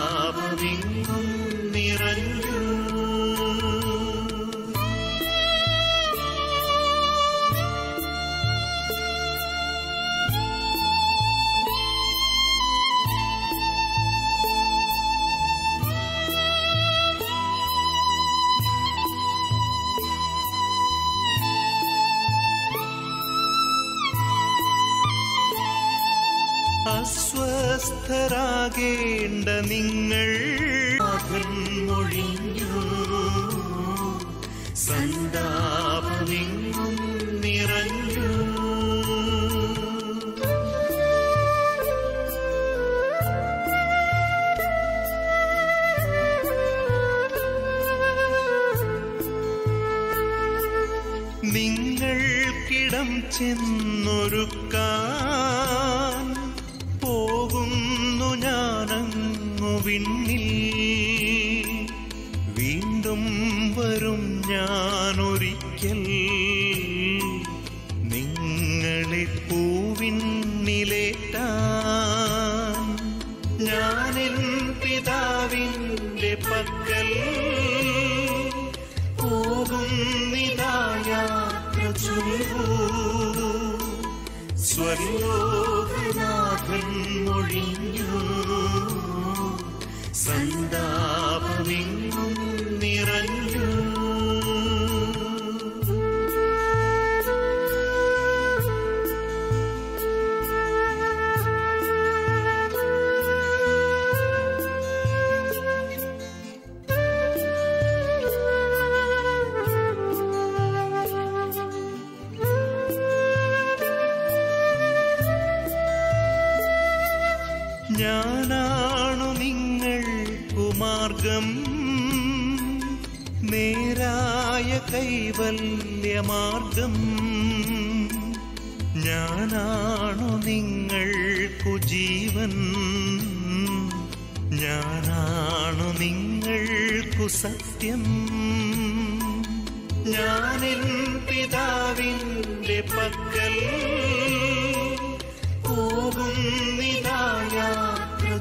സന്താപമെങ്ങും അസ്വസ്ഥരാകേണ്ട നിങ്ങൾ മാർഗം നേരായ കൈവല്യമാർഗം. ഞാനാണു നിങ്ങൾക്കു ജീവൻ ഞാനാണു നിങ്ങൾക്കു സത്യം ഞാനിൻ പിതാവിന്റെ പക്കൽ പോകുന്നിതാ യാത്ര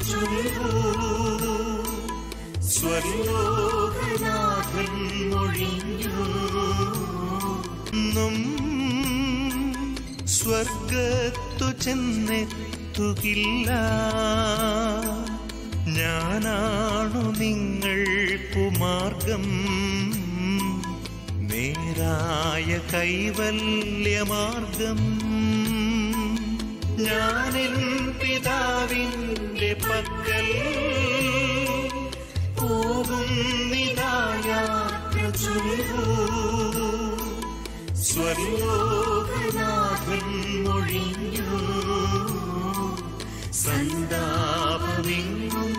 സ്വർലോകനാഥൻ മൊഴിഞ്ഞു ും സ്വർഗത്തു ചെന്നെത്തുകില്ല ഞാനാണു നിങ്ങൾക്കു മാർഗം നേരായ കൈവല്യമാർഗം. ഞാനിൻ പിതാവിന്റെ പക്കൽ പോകുന്നിതാ യാത്ര ചൊല്ലൂ സ്വർലോകനാഥൻ മൊഴിഞ്ഞു. സന്താപമെങ്ങും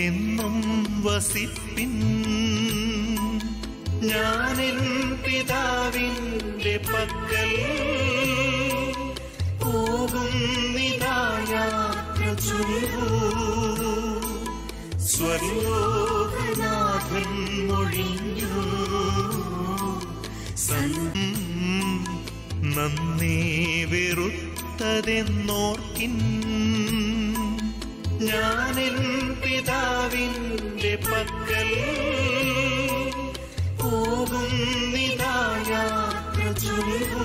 എന്നും വസിപ്പിൻ ഞാനിൻ പിതാവിന്റെ പക്കൽ പോകും നിതായാത്ര ചൊല്ലൂ സ്വർലോകനാഥൻ മൊഴിഞ്ഞു. നന്ദി വെറുത്തതെന്നോർക്കിൻ ഞാനിൽ പിതാവിന്റെ പക്കൽ പോകുന്നിതാ യാത്ര ചൊല്ലൂ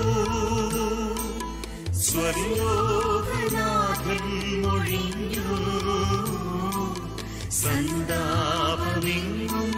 സ്വർലോകനാഥൻ മൊഴിഞ്ഞു. സന്താപമെങ്ങും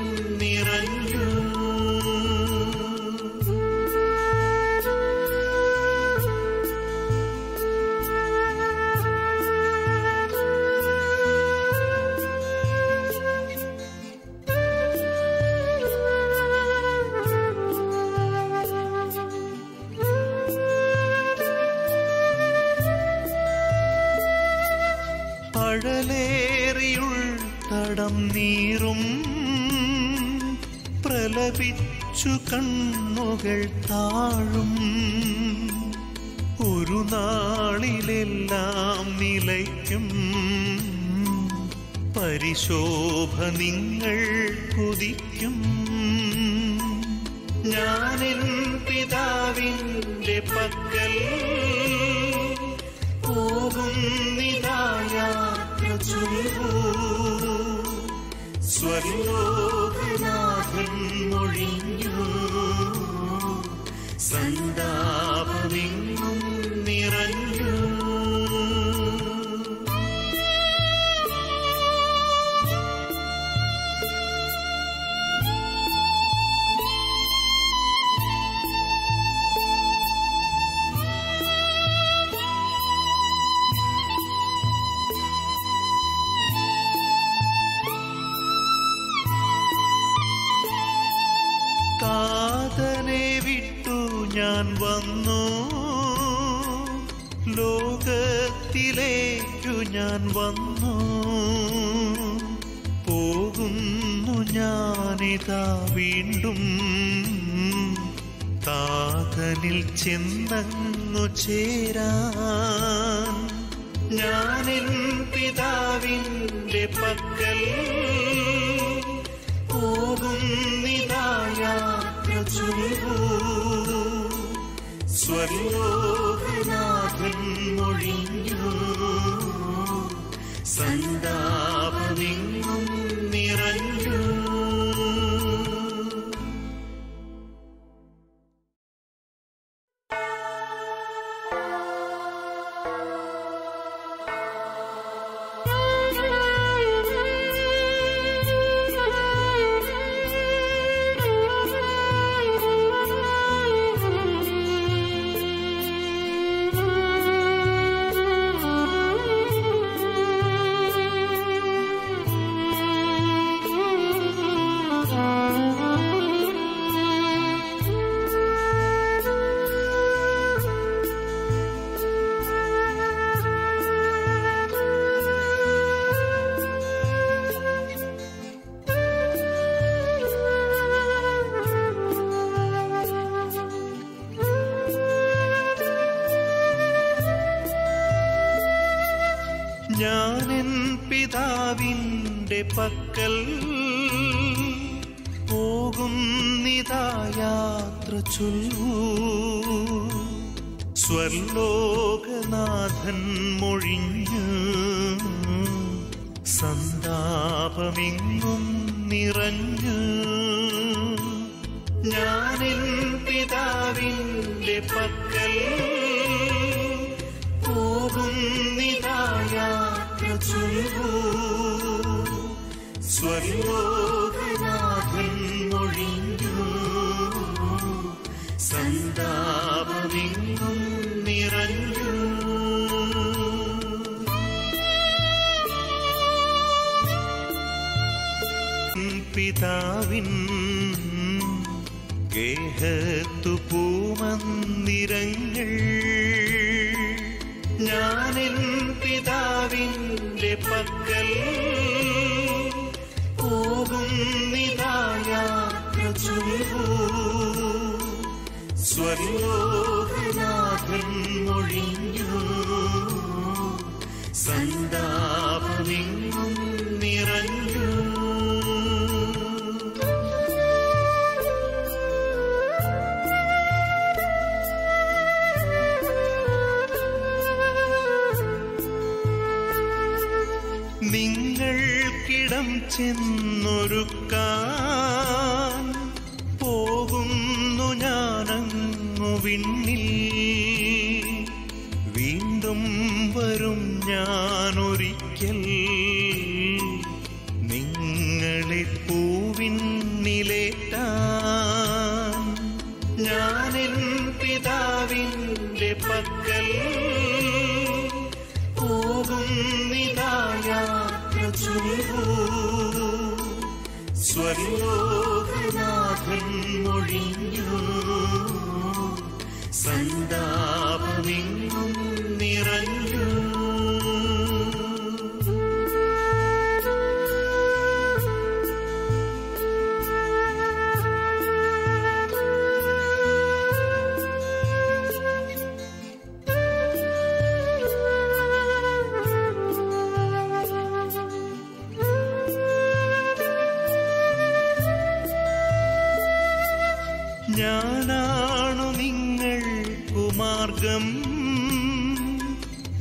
മാർഗം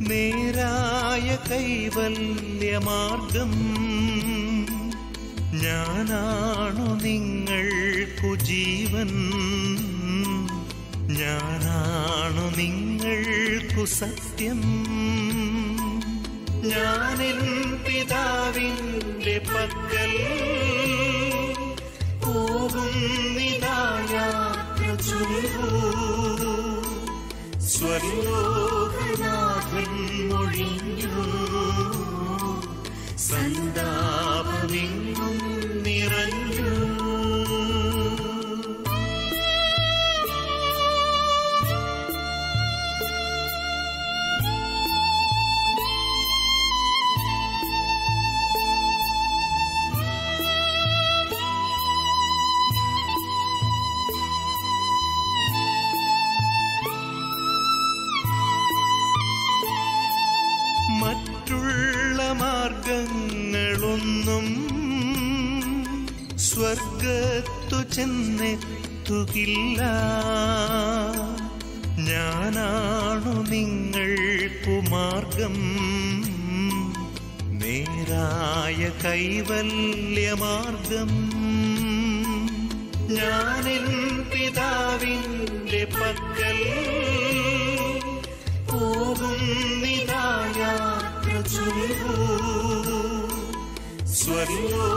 നേരായ കൈവല്യമാർഗം ഞാനാണു നിങ്ങൾക്കു ജീവൻ ഞാനാണു നിങ്ങൾക്കു സത്യം ഞാനിൽ പിതാവിന്റെ പക്കൽ പോകുന്നിതായാത്ര ചൊല്ലൂ. സ്വർലോകനാഥൻ മൊഴിഞ്ഞു സന്താപമെങ്ങും നിറഞ്ഞു ചെന്നെത്തുകില്ല ഞാനാണു നിങ്ങൾ മാർഗം നേരായ കൈവല്യമാർഗം. ഞാനിൻ പിതാവിന്റെ പക്കൽ പോകുന്നിതായാത്ര ചൊല്ലൂ സ്വർലോകനാഥൻ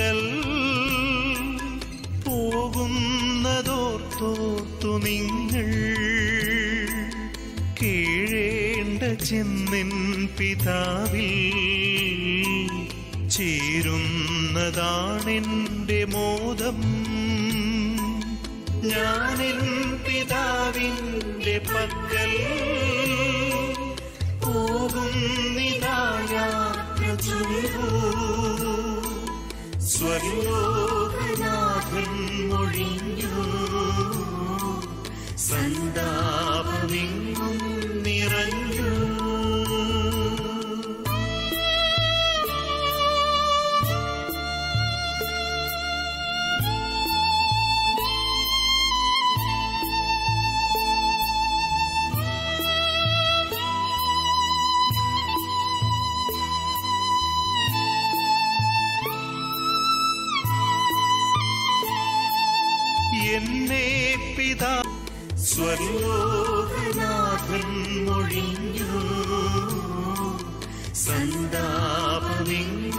പക്കൽ സ്വർലോകനാഥൻ മൊഴിഞ്ഞു. സന്താപമെങ്ങും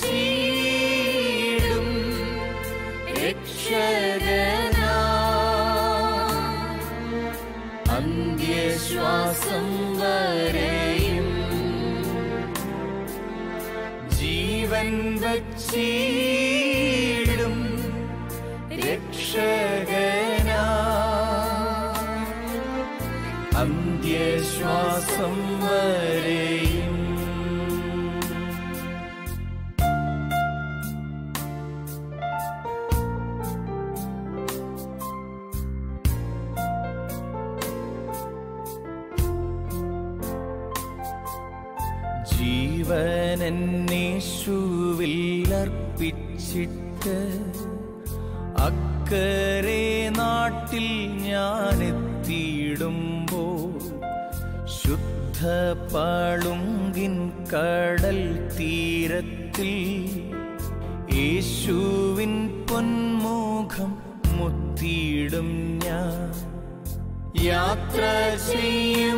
സീടും രക്ഷകന അന്ത്യശ്വാസം വരെയും ജീവൻ വച്ചീടും രക്ഷ കടൽ തീരത്തിൽ യേശുവിൻ പൊന്മോഖം മുത്തിയിടും ഞാൻ. യാത്ര ചെയ്യും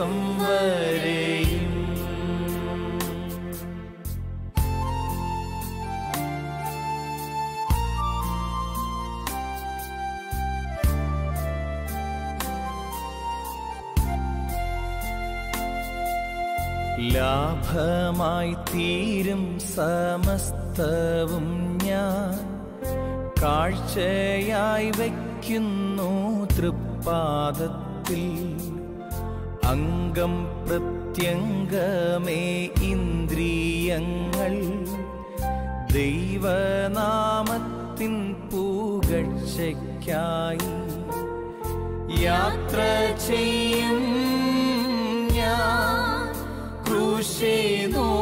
അന്ത്യശ്വാസം വരെയും. ലാഭമായി തീരും സമസ്തവും ഞാൻ. കാഴ്ചയായി വയ്ക്കുന്നു തൃപ്പാദത്തിൽ. അംഗം പ്രത്യംഗമേ ഇന്ദ്രിയങ്ങൾ. ദൈവനാമത്തിൻ പൂകക്ഷയ്ക്കായി യാത്ര ചെയ്യും ഞാൻ. ക്രൂശേ നോക്കി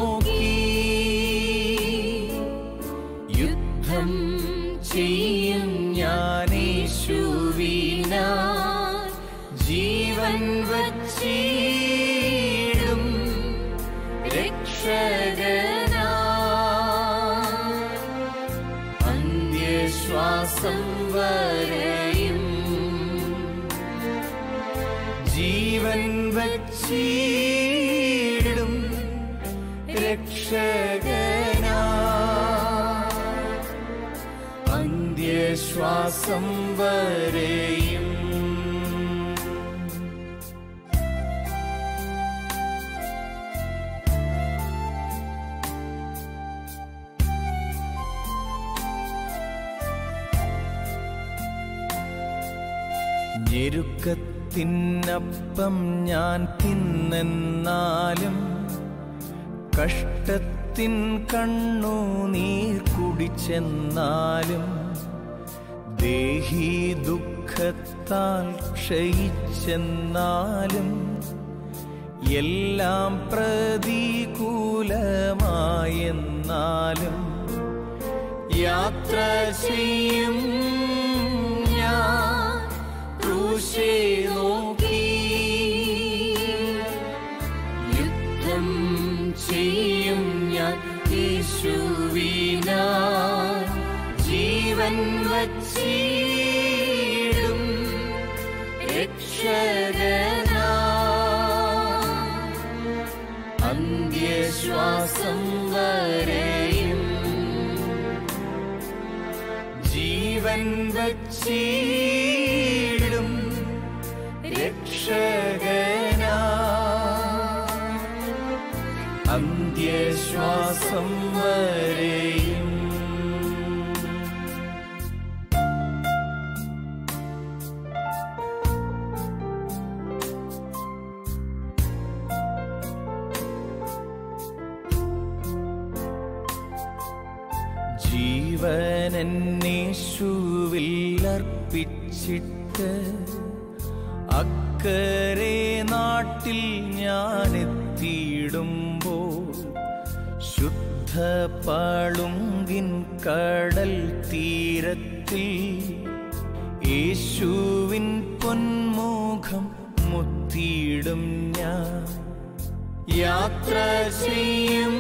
അന്ത്യശ്വാസം വരെയും ഞെരുക്കത്തിനപ്പം ഞാൻ തിന്നെന്നാലും കഷ്ടത്തിൻ കണ്ണു നീർ കുടിച്ചെന്നാലും ദേഹി ദുഃഖത്താൽ ക്ഷയിച്ചെന്നാലും എല്ലാം പ്രതികൂലമായെന്നാലും യാത്ര ചെയ്യും ഞാൻ ക്രൂശെ പളുങ്കിൻ കടൽ തീരത്തിൽ. യേശുവിൻ പൊന്മുഖം മുത്തിയിടും ഞാൻ. യാത്ര ചെയ്യും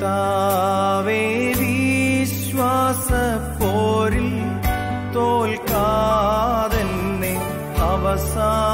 കർത്താവേ വിശ്വാസ പോരിൽ തോൽക്കാതെന്നെ അവസാനത്തോളം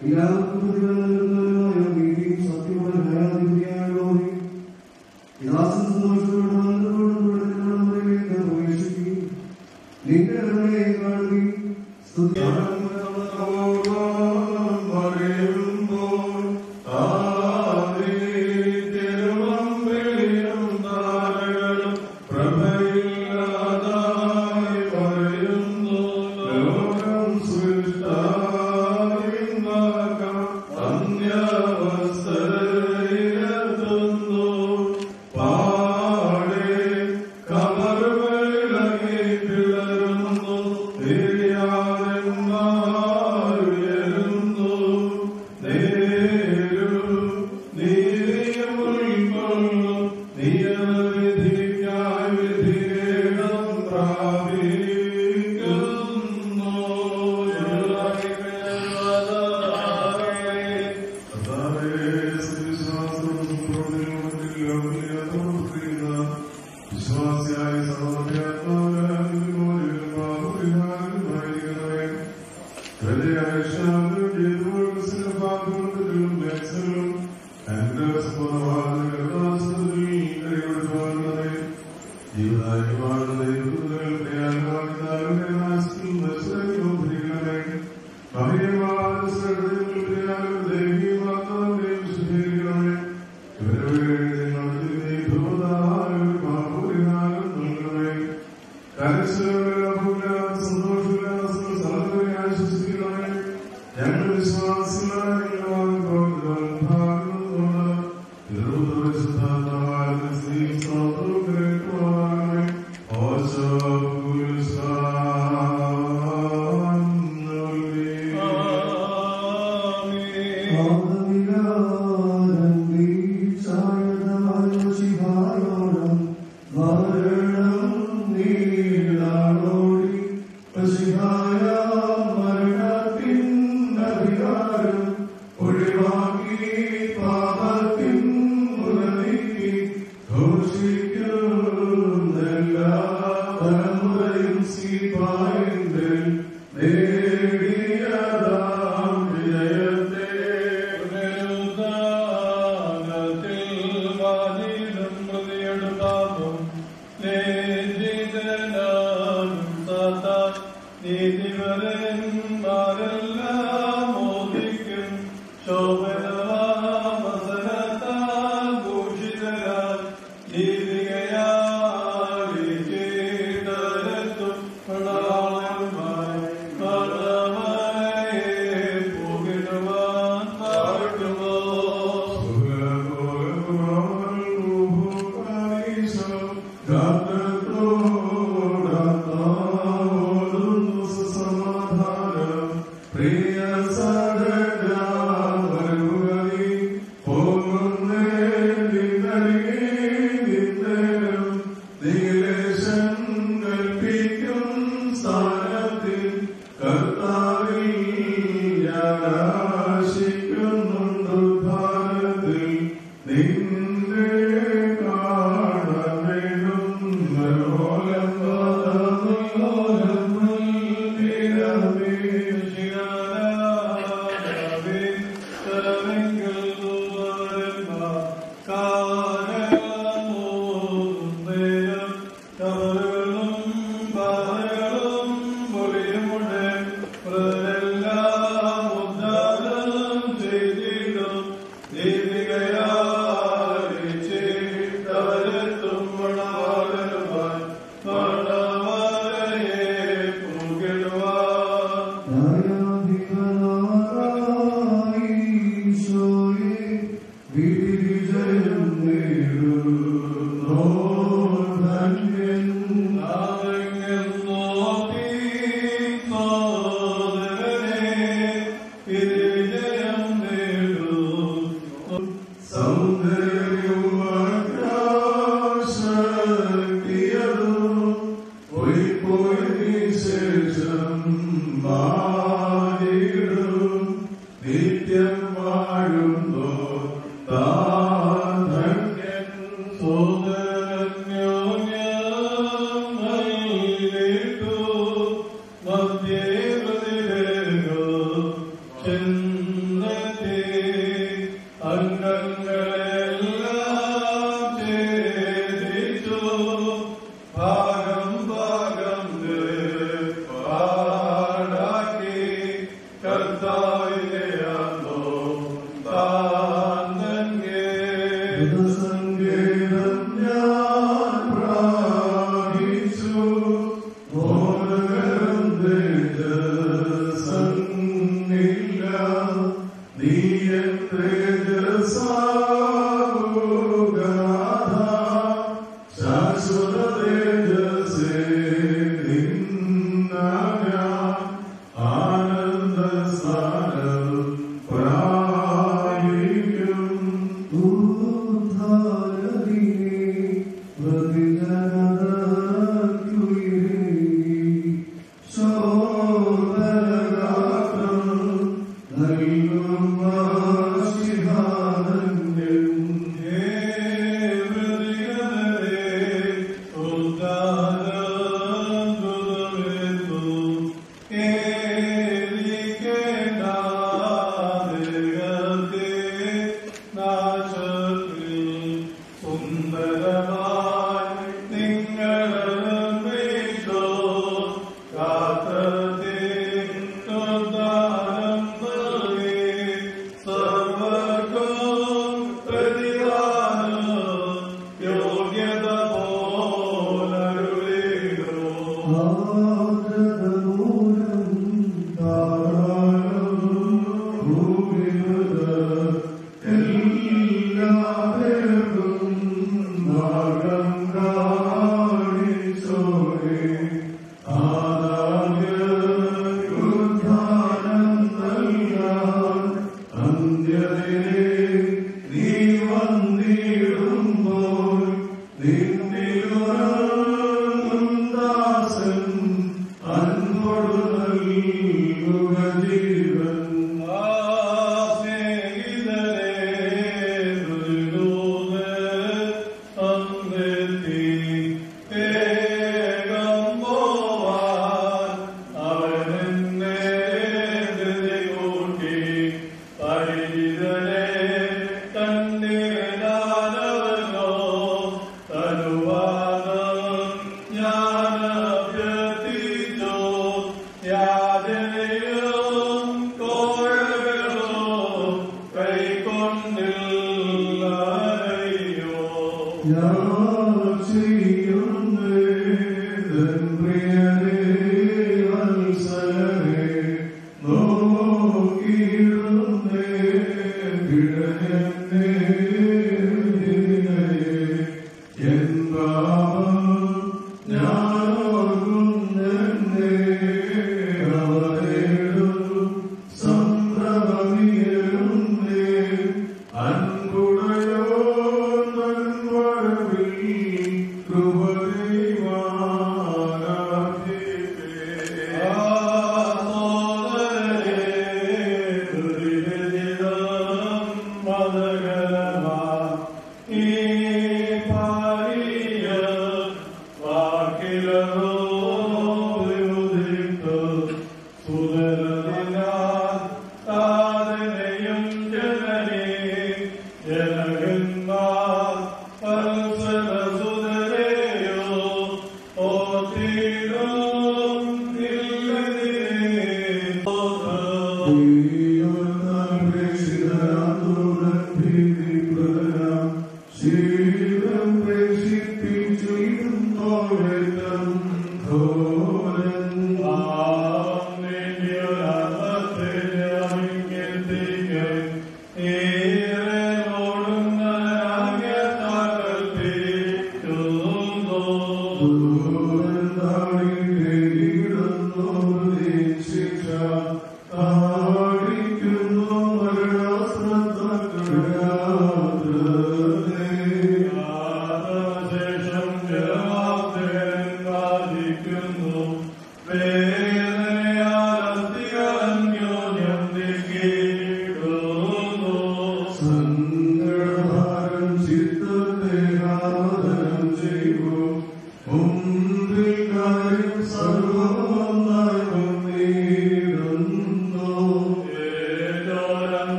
നീ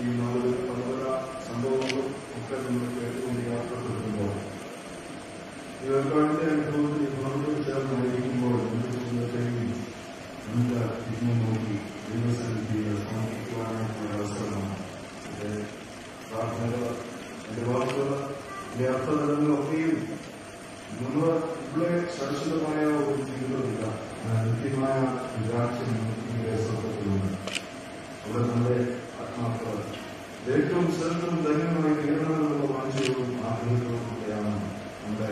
ഈ നാളിൽ പല പല സംഭവങ്ങളും ഒക്കെ നമ്മൾ കേട്ടുകൊണ്ട് യാത്രപ്പെടുമ്പോൾ ഇവർക്കാളിന്റെ അനുഭവത്തിൽ ഇവരോട് ചേർന്ന് വഹിക്കുമ്പോൾ ചിന്തത്തെയും നമ്മുടെ ഇതിനെ നോക്കി ദൈവസന്നിധിയെ സമർപ്പിക്കുവാനായിട്ടുള്ള അവസരമാണ്. പ്രാർത്ഥനകൾ അനുവാദങ്ങൾ വ്യാപ്തതകളിലൊക്കെയും നമ്മൾ ഇവിടെ ശാശ്വതമായ ഒരു ജീവിതമില്ല കൃത്യമായ വിരാക്ഷം നമ്മുടെ മാത്രം ഏറ്റവും ശ്രദ്ധം ധന്യമായി നേടണമെന്നുള്ള വാഞ്ചയോടും ആഗ്രഹത്തോടും കൂടെയാണ് നമ്മുടെ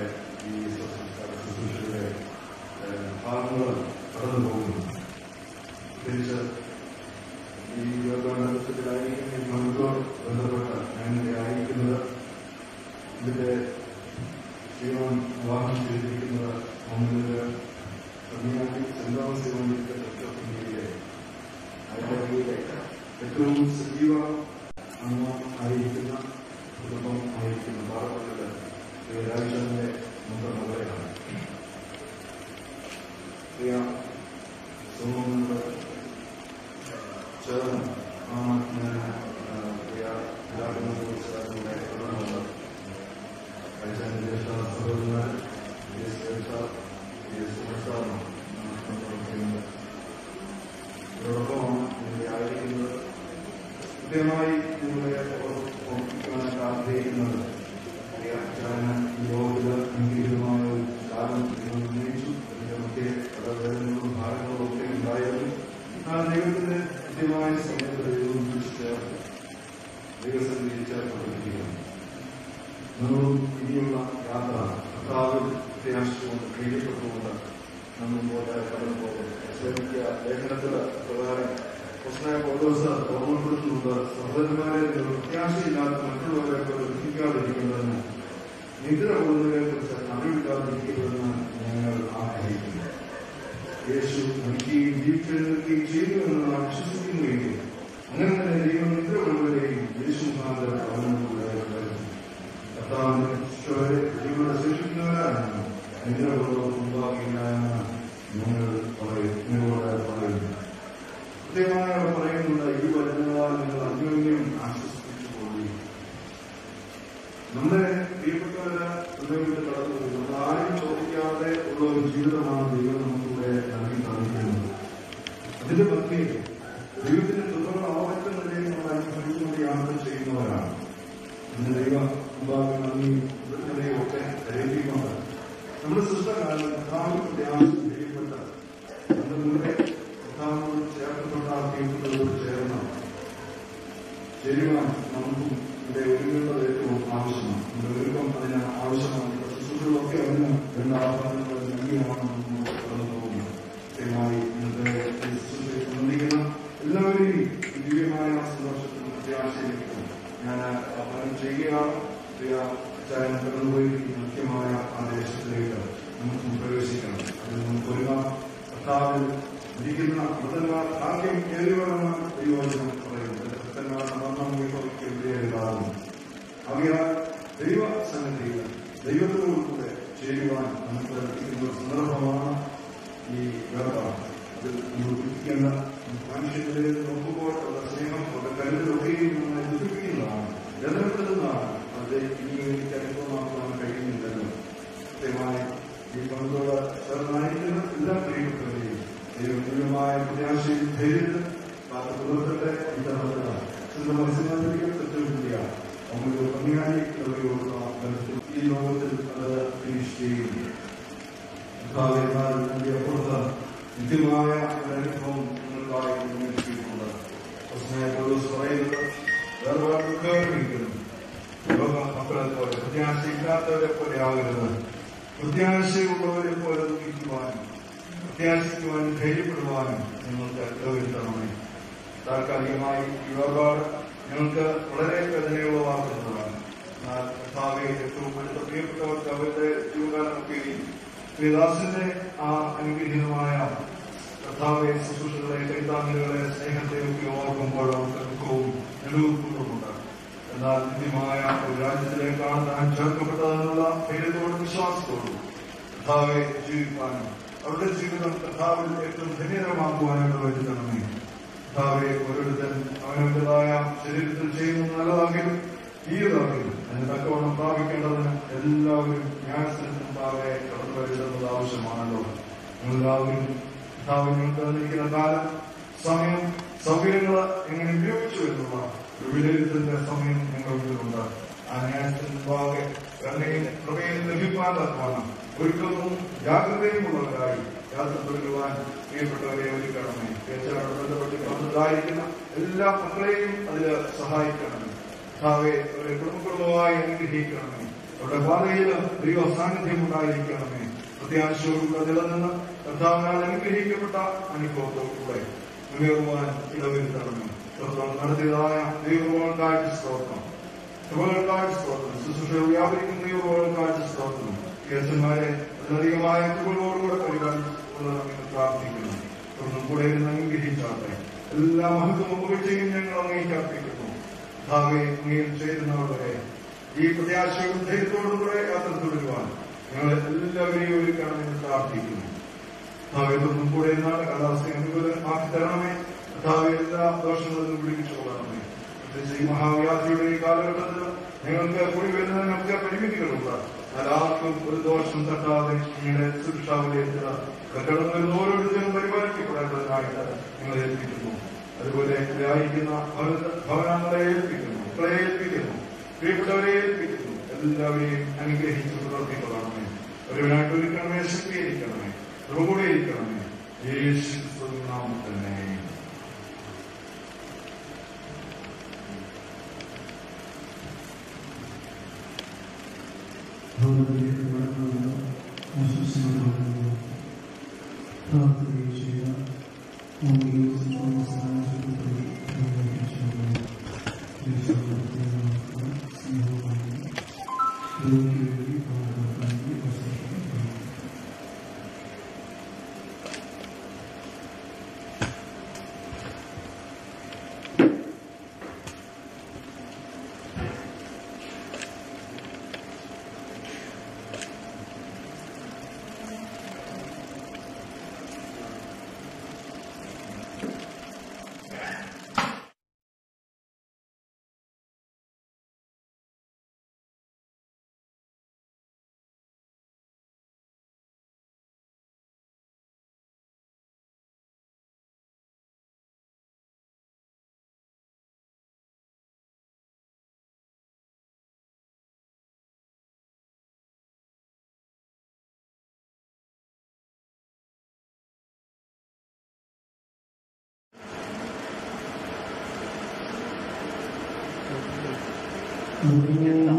లోబడేయగలమే ఏసునామతనే Hallelujah, 嗯，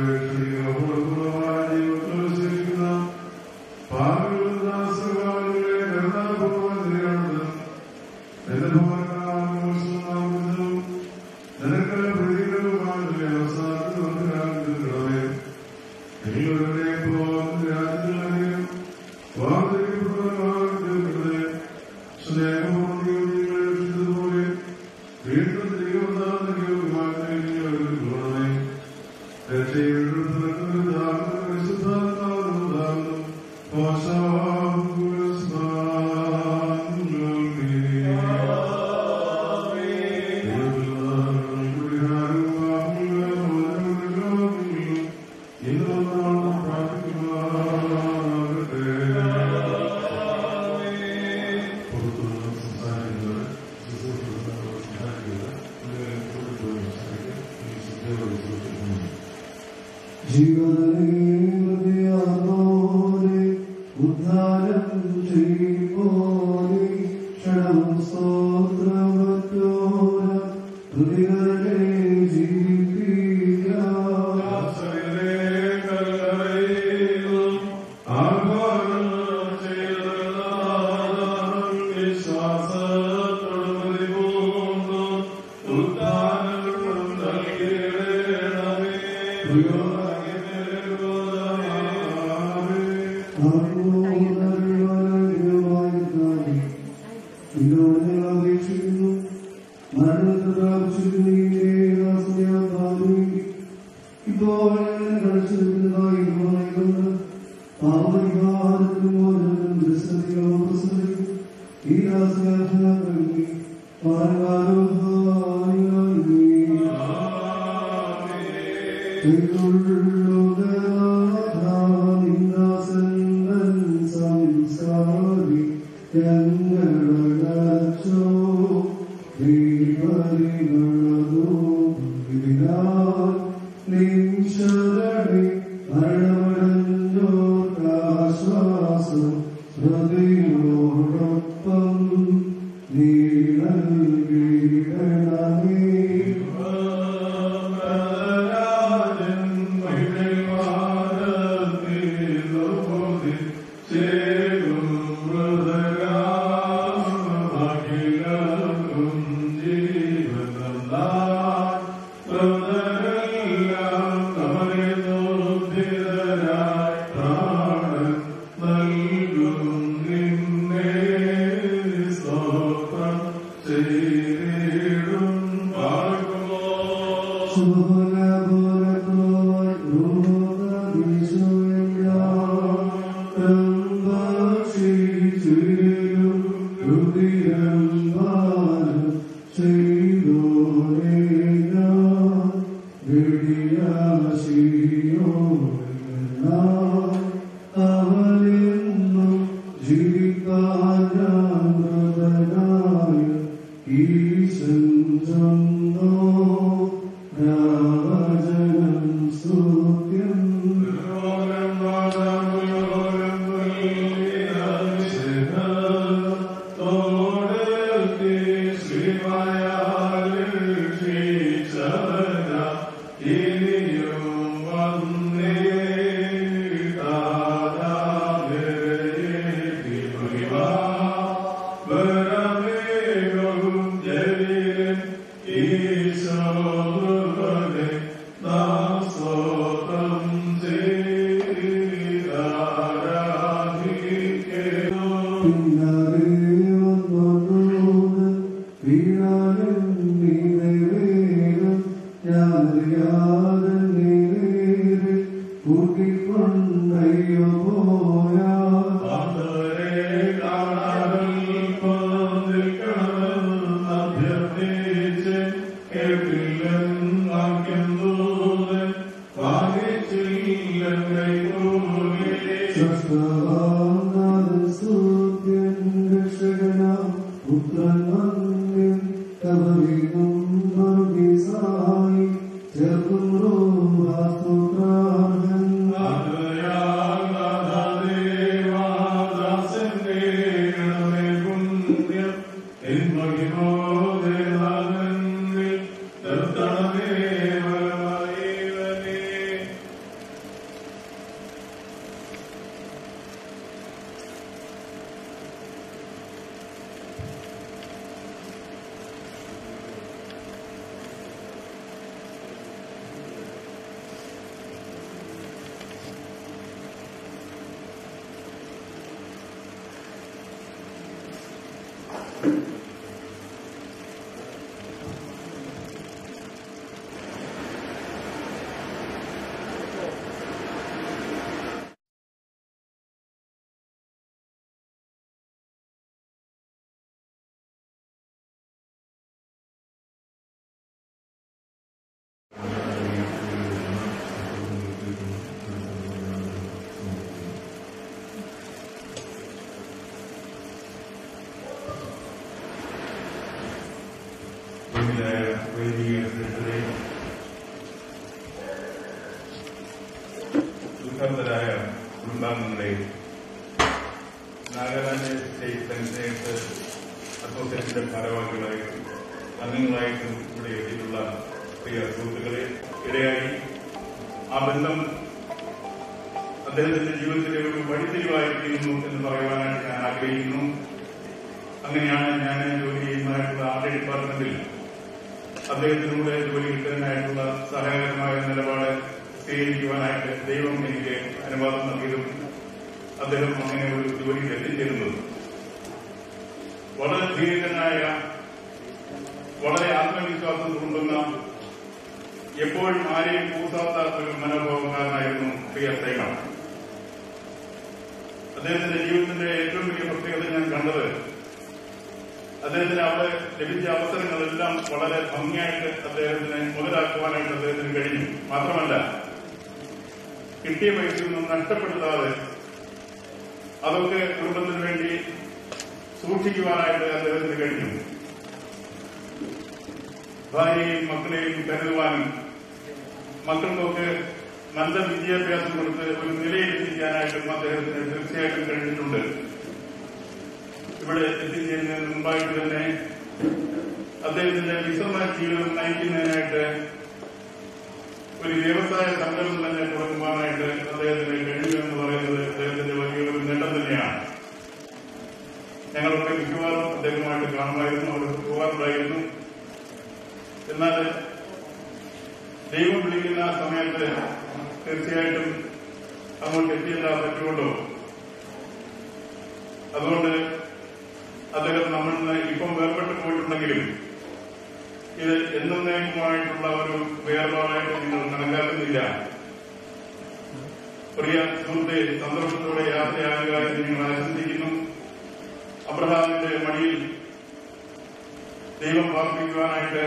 Hallelujah. വളരെ ധീരനായ വളരെ ആത്മവിശ്വാസം കൊണ്ടുന്ന എപ്പോഴും ആരെയും പൂസാത്ത ഒരു മനോഭാവക്കാരനായിരുന്നു പ്രിയ സൈമൺ അദ്ദേഹത്തിന്റെ ജീവിതത്തിന്റെ ഏറ്റവും വലിയ പ്രത്യേകത ഞാൻ കണ്ടത് അദ്ദേഹത്തിന് അവിടെ ലഭിച്ച അവസരങ്ങളെല്ലാം വളരെ ഭംഗിയായിട്ട് അദ്ദേഹത്തിന് മുതലാക്കുവാനായിട്ട് അദ്ദേഹത്തിന് കഴിഞ്ഞു. മാത്രമല്ല കിട്ടിയ പൈസയൊന്നും നഷ്ടപ്പെടുത്താതെ അതൊക്കെ കുടുംബത്തിന് വേണ്ടി സൂക്ഷിക്കുവാനായിട്ട് അദ്ദേഹത്തിന് കഴിഞ്ഞു. ഭാര്യയെയും മക്കളെയും കരുതുവാനും മക്കൾക്കൊക്കെ നല്ല വിദ്യാഭ്യാസം കൊടുത്ത് ഒരു നിലയിലെത്തിക്കാനായിട്ടും അദ്ദേഹത്തിന് തീർച്ചയായിട്ടും കഴിഞ്ഞിട്ടുണ്ട്. ഇവിടെ എത്തിച്ചേരുന്നതിന് മുമ്പായിട്ട് തന്നെ അദ്ദേഹത്തിന്റെ വിശ്രമ ജീവിതം നയിക്കുന്നതിനായിട്ട് ഒരു വ്യവസായ സംഘടന തന്നെ തുടങ്ങുവാനായിട്ട് അദ്ദേഹത്തിന് കഴിഞ്ഞു. എന്നാൽ ദൈവം വിളിക്കുന്ന സമയത്ത് തീർച്ചയായിട്ടും അങ്ങോട്ട് എത്തിയല്ല പറ്റുള്ളൂ അതുകൊണ്ട് അദ്ദേഹം നമ്മൾ ഇപ്പം വേർപെട്ട് പോയിട്ടുണ്ടെങ്കിലും ഇത് എന്നേക്കുമായിട്ടുള്ള ഒരു വേർപാടായിട്ട് നിങ്ങൾ കണക്കാക്കുന്നില്ല. പ്രിയ സുഹൃത്തെ സന്തോഷത്തോടെ യാത്രയാകുക എന്ന് നിങ്ങൾ ആശംസിക്കുന്നു. അബ്രഹാമിന്റെ മടിയിൽ ദൈവം പ്രാർത്ഥിക്കുവാനായിട്ട്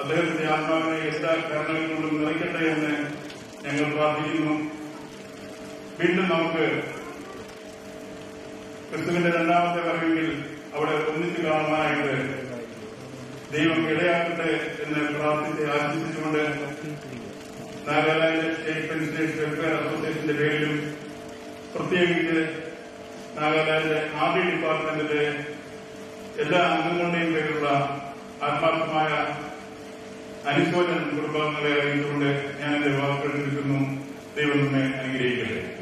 അദ്ദേഹത്തിന്റെ ആത്മാവിനെ എല്ലാ കാരണങ്ങൾ കൊണ്ടും നിറയ്ക്കട്ടെ എന്ന് ഞങ്ങൾ പ്രാർത്ഥിക്കുന്നു. വീണ്ടും നമുക്ക് ക്രിസ്തുവിന്റെ രണ്ടാമത്തെ വരവെങ്കിൽ അവിടെ ഒന്നിച്ചു കാണുവാനായിട്ട് ദൈവം ഇടയാക്കട്ടെ എന്ന് പ്രാർത്ഥിച്ച് ആശംസിച്ചുകൊണ്ട് നാഗാലാൻഡ് സ്റ്റേറ്റ് പെൻസിലേറ്റ് വെൽഫെയർ അസോസിയേഷന്റെ പേരിലും പ്രത്യേകിച്ച് നാഗാലാൻഡ് ആർമി ഡിപ്പാർട്ട്മെന്റിലെ എല്ലാ അംഗങ്ങളുടെയും പേരിലുള്ള ആത്മാർത്ഥമായ അനുശോചനം കുടുംബാംഗങ്ങളെ അറിയിച്ചുകൊണ്ട് ഞാൻ എന്റെ വാക്കുകൾ ദൈവം നമ്മെ അനുഗ്രഹിക്കട്ടെ.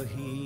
ഞാൻ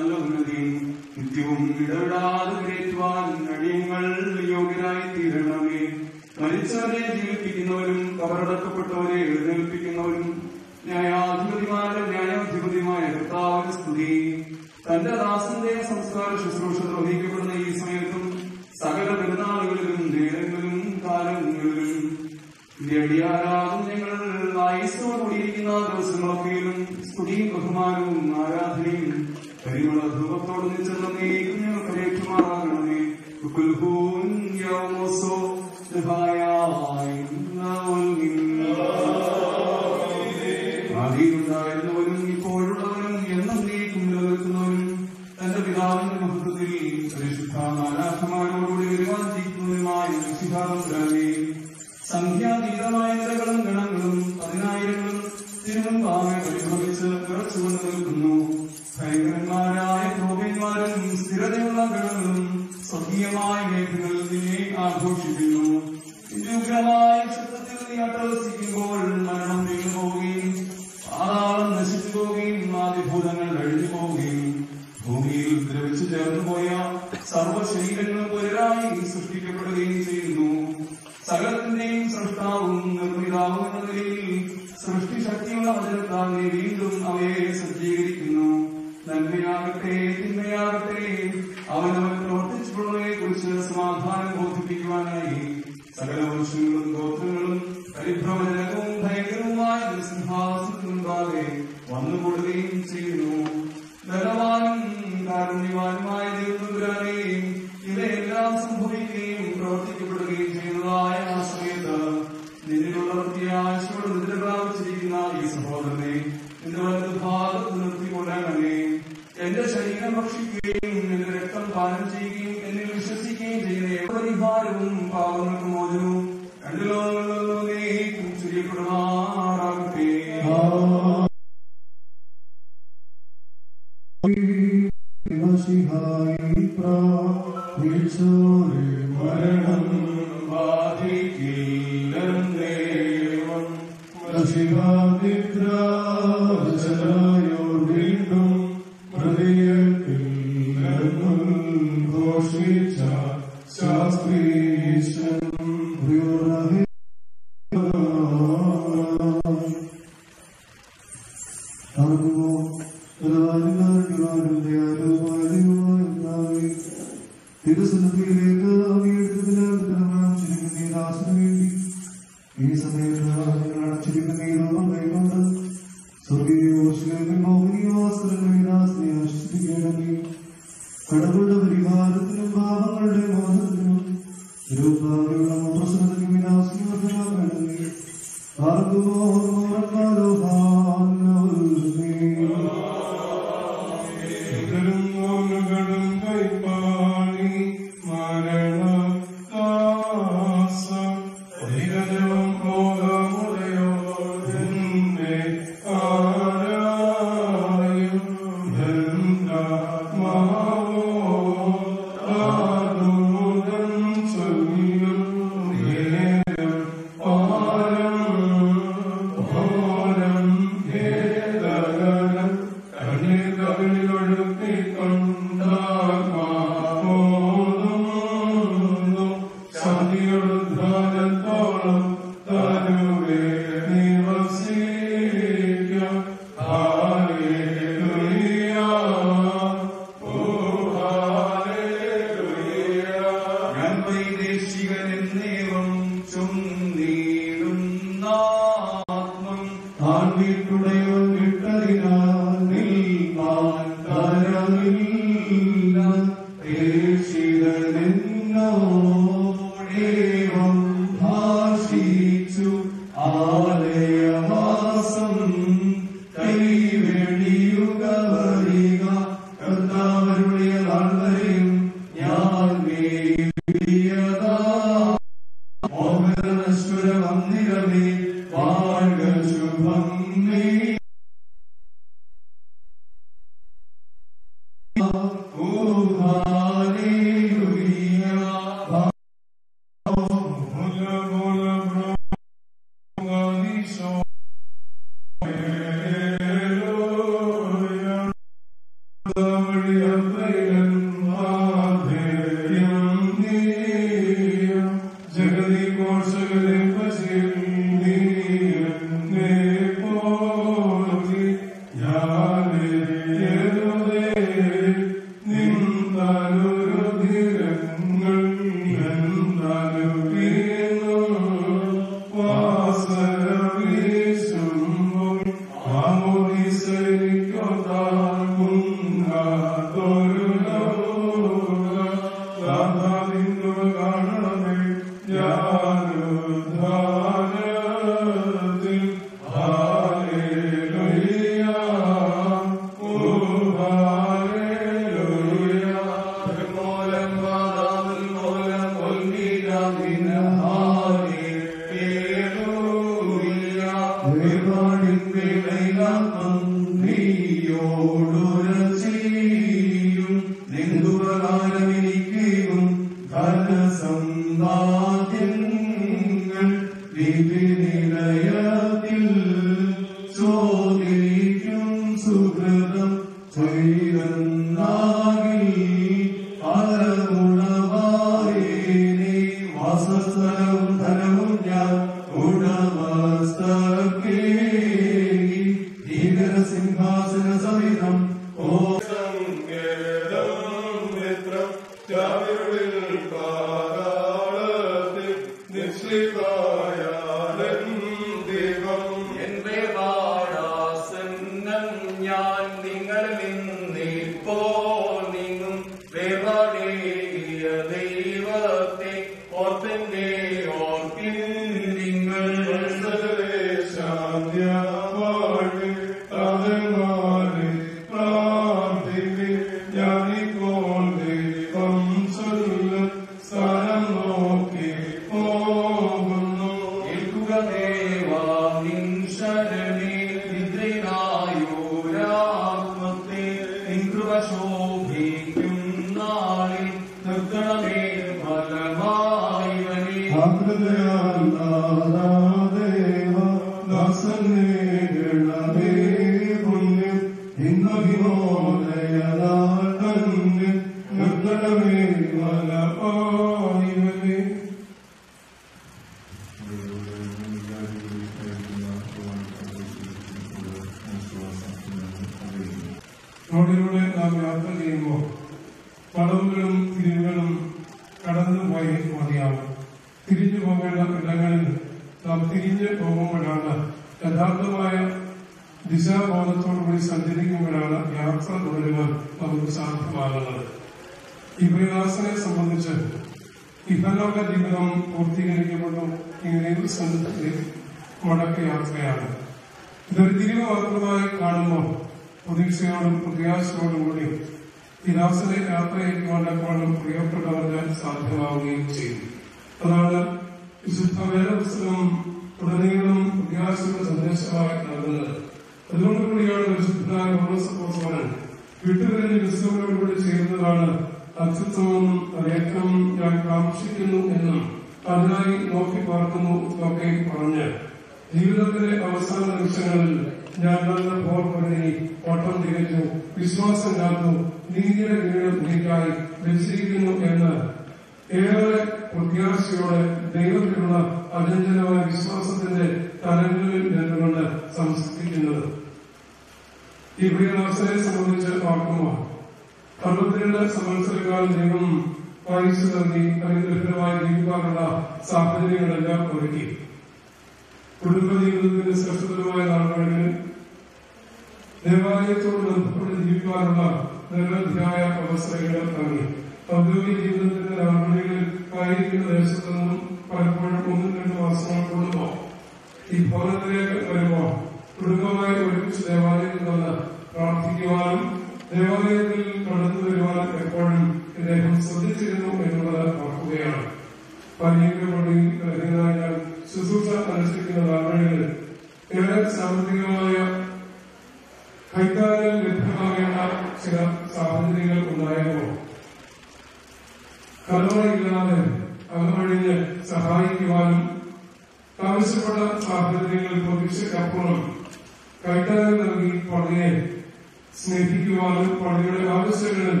സ്നേഹിക്കുവാനും പള്ളിയുടെ ആവശ്യങ്ങളിൽ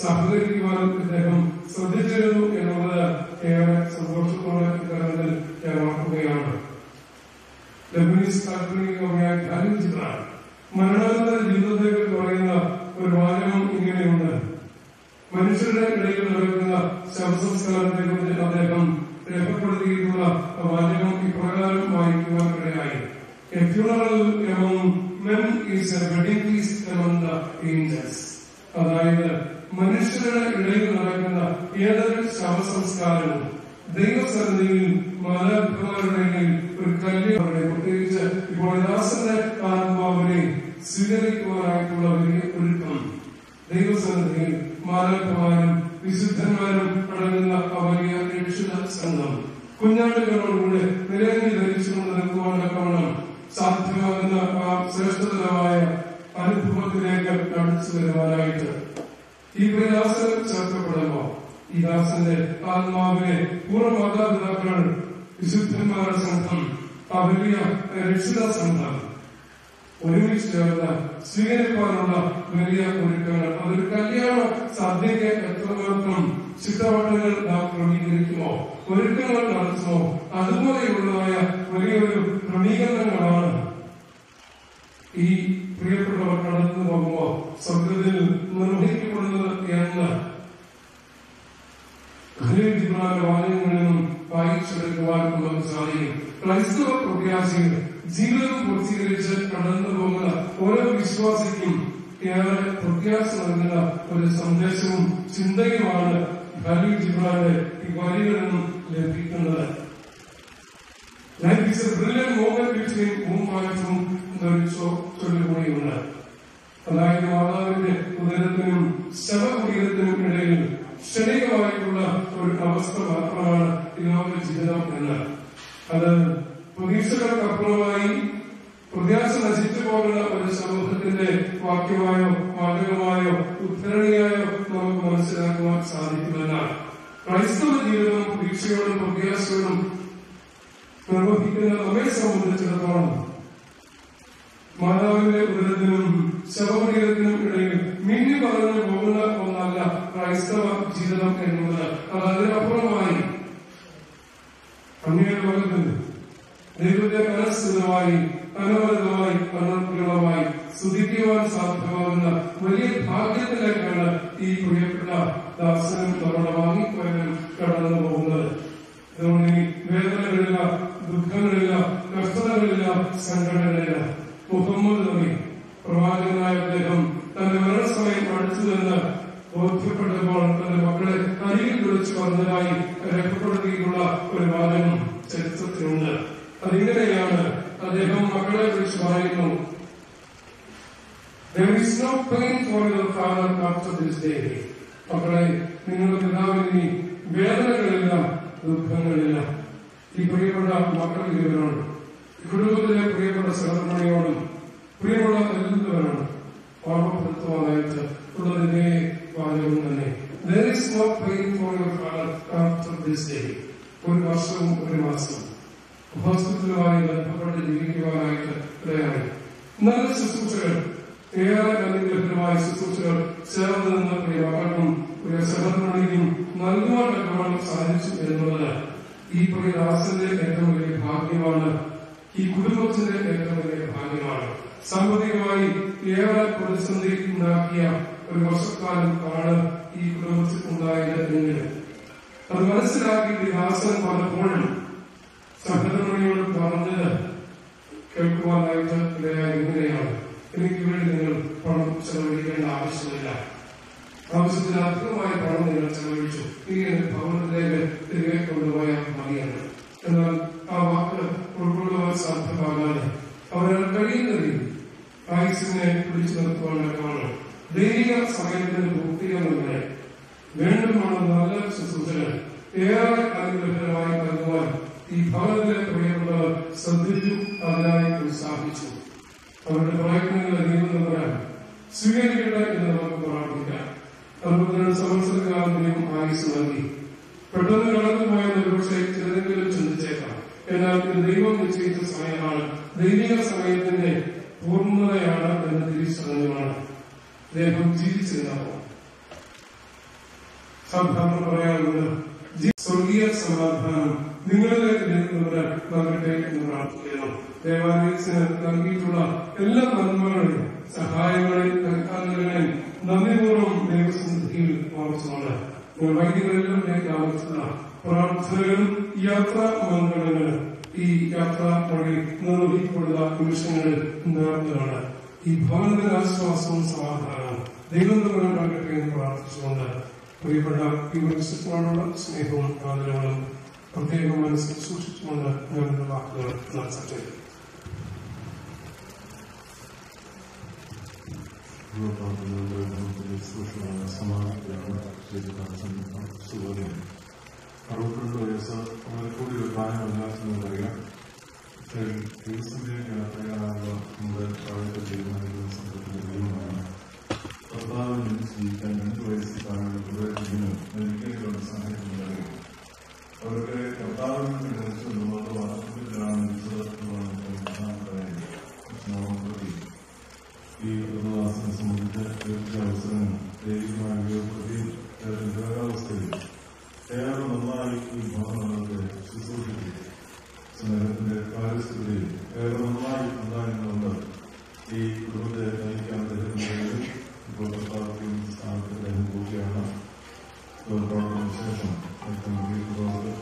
സഹകരിക്കുവാനും ഇദ്ദേഹം ശ്രദ്ധിച്ചിരുന്നു എന്നുള്ളത് ഏറെ സന്തോഷത്തോടെ ഇത്തരത്തിൽ ഞാൻ ഓർക്കുകയാണ് ലബനീസ് താൽപ്പര്യമായ ഖാലിൻ ജിബ്രാൻ മരണാനന്തര ജീവിതത്തെക്കുറിച്ച് പറയുന്ന ഒരു വാചകം ഇങ്ങനെയുണ്ട്. മനുഷ്യരുടെ ഇടയിൽ നടക്കുന്ന ശവസംസ്കാരത്തെ കുറിച്ച് അദ്ദേഹം രേഖപ്പെടുത്തിയിട്ടുള്ള വാചകം ഇപ്രകാരം വായിക്കുവാൻ ഇടയായി. എഫ്യൂണറൽ ശ്രമന്ത ഏഞ്ചൽസ് അതായത് മനുഷ്യരുടെ ഇടയിൽ നടക്കുന്ന ഏതൊരു ശവസംസ്കാരവും ദൈവസന്ധിയിൽ മാതാപിതാക്കളുടെ ഒരു കല്യാണം പ്രത്യേകിച്ച് ഇപ്പോൾ ദാസന്റെ ആത്മാവിനെ സ്വീകരിക്കുവാനായിട്ടുള്ള വലിയ ഒരുക്കം. ദൈവസന്ധിയിൽ മാതാപിതാരും വിശുദ്ധന്മാരും അടങ്ങുന്ന വലിയ രക്ഷിത സംഘം. കുഞ്ഞാടുകളോടുകൂടെ നിരങ്ങി ധരിച്ചുകൊണ്ട് നിൽക്കുവാനൊക്കെ സാധ്യമാകുന്ന ആ ശ്രേഷ്ഠതരമായ അനുഭവത്തിലേക്ക് അടുത്തു വരുവാനായിട്ട് ഈ പ്രയാസം ചേർക്കപ്പെടുമ്പോൾ ഈ ദാസന്റെ ആത്മാവിനെ പൂർണ വിശുദ്ധന്മാരുടെ സംഘം ആ വലിയ രക്ഷിത സംഘം ഒരുമിച്ച് ചേർന്ന് സ്വീകരിക്കാനുള്ള വലിയ ഒരുക്കങ്ങൾ. അതൊരു കല്യാണ സദ്യക്ക് എത്രമാത്രം ചിട്ടവട്ടങ്ങൾ നാം ക്രമീകരിക്കുമോ? ഒരുക്കങ്ങൾ നടത്തുമോ? അതുപോലെയുള്ളതായ വലിയൊരു ക്രമീകരണങ്ങളാണ് ഈ പ്രിയപ്പെട്ടവർ കടന്നു പോകുമ്പോ സ്വർഗത്തിൽ നിർവഹിക്കപ്പെടുന്നത് എന്ന് ഖലീൽ ജിബ്രാന്റെ വാചകങ്ങളിൽ നിന്നും വായിച്ചെടുക്കുവാൻ നമുക്ക് സാധിക്കും ക്രൈസ്തവ പ്രത്യാശികൾ ജീവിതം പൂർത്തീകരിച്ച് കടന്നു പോകുന്ന ഓരോ വിശ്വാസിക്കും ഏറെ പ്രത്യാശ നൽകുന്ന ഒരു സന്ദേശവും ചിന്തയുമാണ് ഖലീൽ ജിബ്രാന്റെ ഈ വരികളിൽ നിന്നും ലഭിക്കുന്നത്. Life is a brilliant moment between മൂന്നാഴ്ചവും എന്നൊരു ചൊല്ലുകൂടിയുണ്ട്. അതായത് മാതാവിന്റെ ഉദരത്തിനും ശവകുടീരത്തിനും ഇടയിൽ ക്ഷണികമായിട്ടുള്ള ഒരു അവസ്ഥ മാത്രമാണ് ഇതിനോട് ജീവിതം എന്ന്. അത് പ്രതീക്ഷകൾക്കപ്പുറമായി പ്രത്യാശ നശിച്ചു പോകുന്ന ഒരു സമൂഹത്തിന്റെ വാക്യമായോ വാചകമായോ ഉദ്ധരണിയായോ നമുക്ക് മനസ്സിലാക്കുവാൻ സാധിക്കുമെന്നാണ് ക്രൈസ്തവ ജീവിതം പ്രതീക്ഷയോടും പ്രത്യാശയോടും നിർവഹിക്കുന്ന നമ്മെ സംബന്ധിച്ചിടത്തോളം മാതാവിന്റെ ഉദരത്തിനും ശവകുടീരത്തിനും ഇടയിൽ മിന്നി പറഞ്ഞു പോകുന്ന ഒന്നല്ല ക്രൈസ്തവ ജീവിതം എന്നുള്ളത് അത് അതിനപ്പുറമായി. അങ്ങയുടെ ദൈവത്തെ മനസ്സിലമായി അനവരതമായി അനർപ്പണമായി സ്തുതിക്കുവാൻ സാധ്യമാകുന്ന വലിയ ഭാഗ്യത്തിലേക്കാണ് ഈ പ്രിയപ്പെട്ട ദാസനും നമ്മുടെ വാങ്ങിപ്പോയനും കടന്നു പോകുന്നത്. അതുകൊണ്ട് ഇനി വേദനകളില്ല ദുഃഖങ്ങളില്ല കഷ്ടതകളില്ല സംഘടനയില്ല മുഹമ്മദ് നബി പ്രവാചകനായ അദ്ദേഹം തന്റെ മരണസമയം തന്ന് ബോധ്യപ്പെട്ടപ്പോൾ തന്റെ മക്കളെ അരികിൽ വിളിച്ചു വന്നതായി രേഖപ്പെടുത്തിയിട്ടുള്ള ഒരു വാചകം ചരിത്രത്തിലുണ്ട്. അതിങ്ങനെയാണ് അദ്ദേഹം മക്കളെ വിളിച്ചു പറയുന്നു There is no pain for your father after this day. മക്കളെ നിങ്ങളുടെ പിതാവിന് ഇനി വേദനകളില്ല ദുഃഖങ്ങളില്ല ഈ പ്രിയപ്പെട്ട മക്കൾ ഇവരാണ് കുടുംബത്തിലെ പ്രിയപ്പെട്ട സഹോദരങ്ങളോടും പ്രിയമുള്ള എല്ലാവരാണ് ഓർമ്മപ്പെടുത്തുവാനായിട്ട് ഉള്ളതിന്റെ വാചകം തന്നെ There is no pain for your father after this day. ഒരു വർഷവും ഒരു മാസവും ഹോസ്പിറ്റലുമായി ബന്ധപ്പെട്ട് ജീവിക്കുവാനായിട്ട് ഇടയായി നല്ല ശുശ്രൂഷകൾ ഏറെ അനുഗ്രഹമായ ശുശ്രൂഷകൾ ചേർന്ന് നിന്ന് പ്രിയ മകൾക്കും പ്രിയ സഹപ്രണിക്കും നൽകുവാൻ തക്കവണ്ണം സാധിച്ചു എന്നുള്ളത് ഈ പ്രിയദാസന്റെ ഏറ്റവും വലിയ ഭാഗ്യമാണ്. ഈ കുടുംബത്തിന്റെ ഏറ്റവും വലിയ ഭാഗ്യമാണ്. സാമ്പത്തികമായി ഏറെ പ്രതിസന്ധി ഉണ്ടാക്കിയ ഒരു വർഷക്കാലം ആണ് ഈ കുടുംബത്തിൽ ഉണ്ടായത് എങ്കിൽ അത് മനസ്സിലാക്കി ഈ പലപ്പോഴും സഹോദരനോട് പറഞ്ഞത് കേൾക്കുവാനായിട്ട് ഇടയായി ഇങ്ങനെയാണ്. എനിക്ക് വേണ്ടി നിങ്ങൾ പണം ചെലവഴിക്കേണ്ട ആവശ്യമില്ല. ആവശ്യത്തിന് അധികമായ പണം നിങ്ങൾ ചെലവഴിച്ചു. ഇനി എന്റെ ഭവനത്തിലേക്ക് തിരികെ കൊണ്ടുപോയാൽ മതിയാണ് എന്നാൽ ആ വാക്ക് ഉൾക്കൊള്ളുവാൻ സാധ്യമാകാതെ അവരാൽ കഴിയുന്ന രീതി ആയുസിനെ പിടിച്ചു നിർത്തുവാനാണ് ദൈവിക സമയത്തിന് പൂർത്തീകരണങ്ങളെ വേണ്ടുമാണ് നല്ല ശുശ്രൂഷകൾ ഏറെ അനുഗ്രഹമായി നൽകുവാൻ ഈ ഭവനത്തിലെ പ്രിയമുള്ളവർ ശ്രദ്ധിച്ചു അതിനായി ഉത്സാഹിച്ചു. അവരുടെ പ്രയത്നങ്ങൾ നീങ്ങുന്നവരാണ് സ്വീകരിക്കട്ടെ എന്ന് നമുക്ക് പ്രാർത്ഥിക്കാം. അറുപത്തിരണ്ട് സംവത്സരകാലത്തിനും ആയുസ് നൽകി. പെട്ടെന്ന് കടന്നുപോയെന്ന് ഒരുപക്ഷെ ചിലരെങ്കിലും ചിന്തിച്ചേക്കാം. എന്നാൽ ദൈവം നിശ്ചയിച്ച സമയമാണ്. ദൈവിക സമയത്തിന്റെ പൂർണതയാണ് എന്ന് തിരിച്ചറിഞ്ഞുമാണ്. ദൈവം ജീവിച്ചിരുന്നാവും സാധാരണ പറയാറുണ്ട് സ്വർഗീയ സമാധാനം നിങ്ങളിലേക്ക് നിൽക്കുന്നവര് നൽകട്ടെ എന്ന് പ്രാർത്ഥിക്കുന്നു. ദേവാലയത്തിന് നൽകിയിട്ടുള്ള എല്ലാ നന്മകളെയും സഹായങ്ങളെയും കൽക്കാലങ്ങളെയും നന്ദിപൂർവം ദൈവസന്നിധിയിൽ നിങ്ങൾ വൈദികരെല്ലാം ആവശ്യമുള്ള പ്രാർത്ഥനകളും യാത്രാ മംഗളങ്ങളും ഈ യാത്രാ വഴി നിർവഹിക്കപ്പെടുന്ന നിമിഷങ്ങൾ നേർന്നതാണ് ഈ ഭവനത്തിന് ആശ്വാസവും സമാധാനവും ദൈവം നൽകട്ടെ എന്ന് പ്രാർത്ഥിച്ചുകൊണ്ട് പ്രിയപ്പെട്ട ഈ മനുഷ്യത്തോടുള്ള സ്നേഹവും ആദരവും Porque no man si sutit man na ngam na bak na na sate. Ну, там, наверное, там, слушала сама, прямо, следит там, там, сегодня. Аруприкоеса, Амарикули Ватая Ванатина Варга, Тен Крисуди Гаратаярава Мудай Правита Дивана Сандатина Папа Нинси Тен Нинси Вайси Парана Гурай Дивина, Нарикей Рамсахи Мудай Porque totalmente സ്നേഹത്തിന്റെ കാര്യസ്ഥിതിയിൽ ഏറെ നന്നായി ഉണ്ടായിരുന്നുണ്ട് ഈ കുടുംബത്തെ നയിക്കാൻ the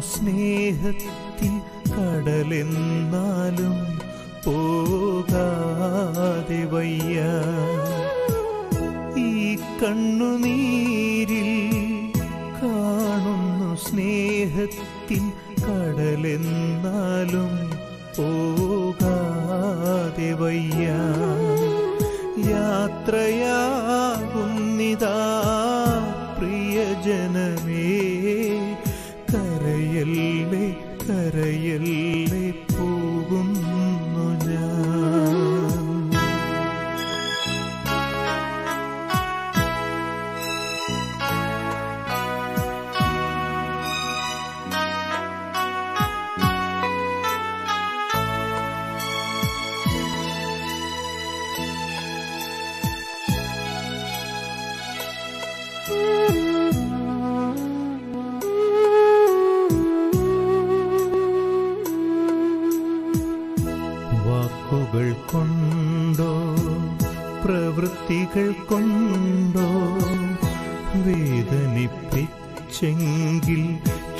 സ്നേഹത്തിൽ കടലെന്നാലും പോകാതെ വയ്യ. ഈ കണ്ണുനീരിൽ കാണുന്നു സ്നേഹത്തിൽ കടലെന്നാലും പോകാതെ വയ്യാ.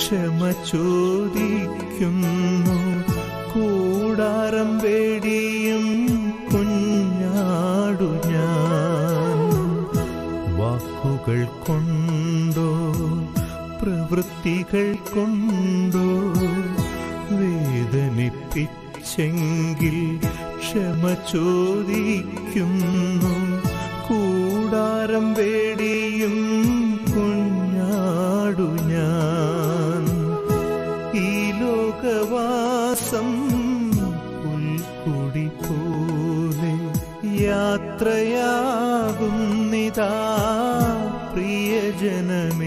ക്ഷമ ചോദിക്കുന്നു കൂടാരം വേടിയും കുഞ്ഞാടു ഞാൻ. വാക്കുകൾ കൊണ്ടോ പ്രവൃത്തികൾ കൊണ്ടോ വേദനിപ്പിച്ചെങ്കിൽ ക്ഷമ ചോദിക്കുന്നു യാത്രയാകുന്നിതാ പ്രിയജനമേ.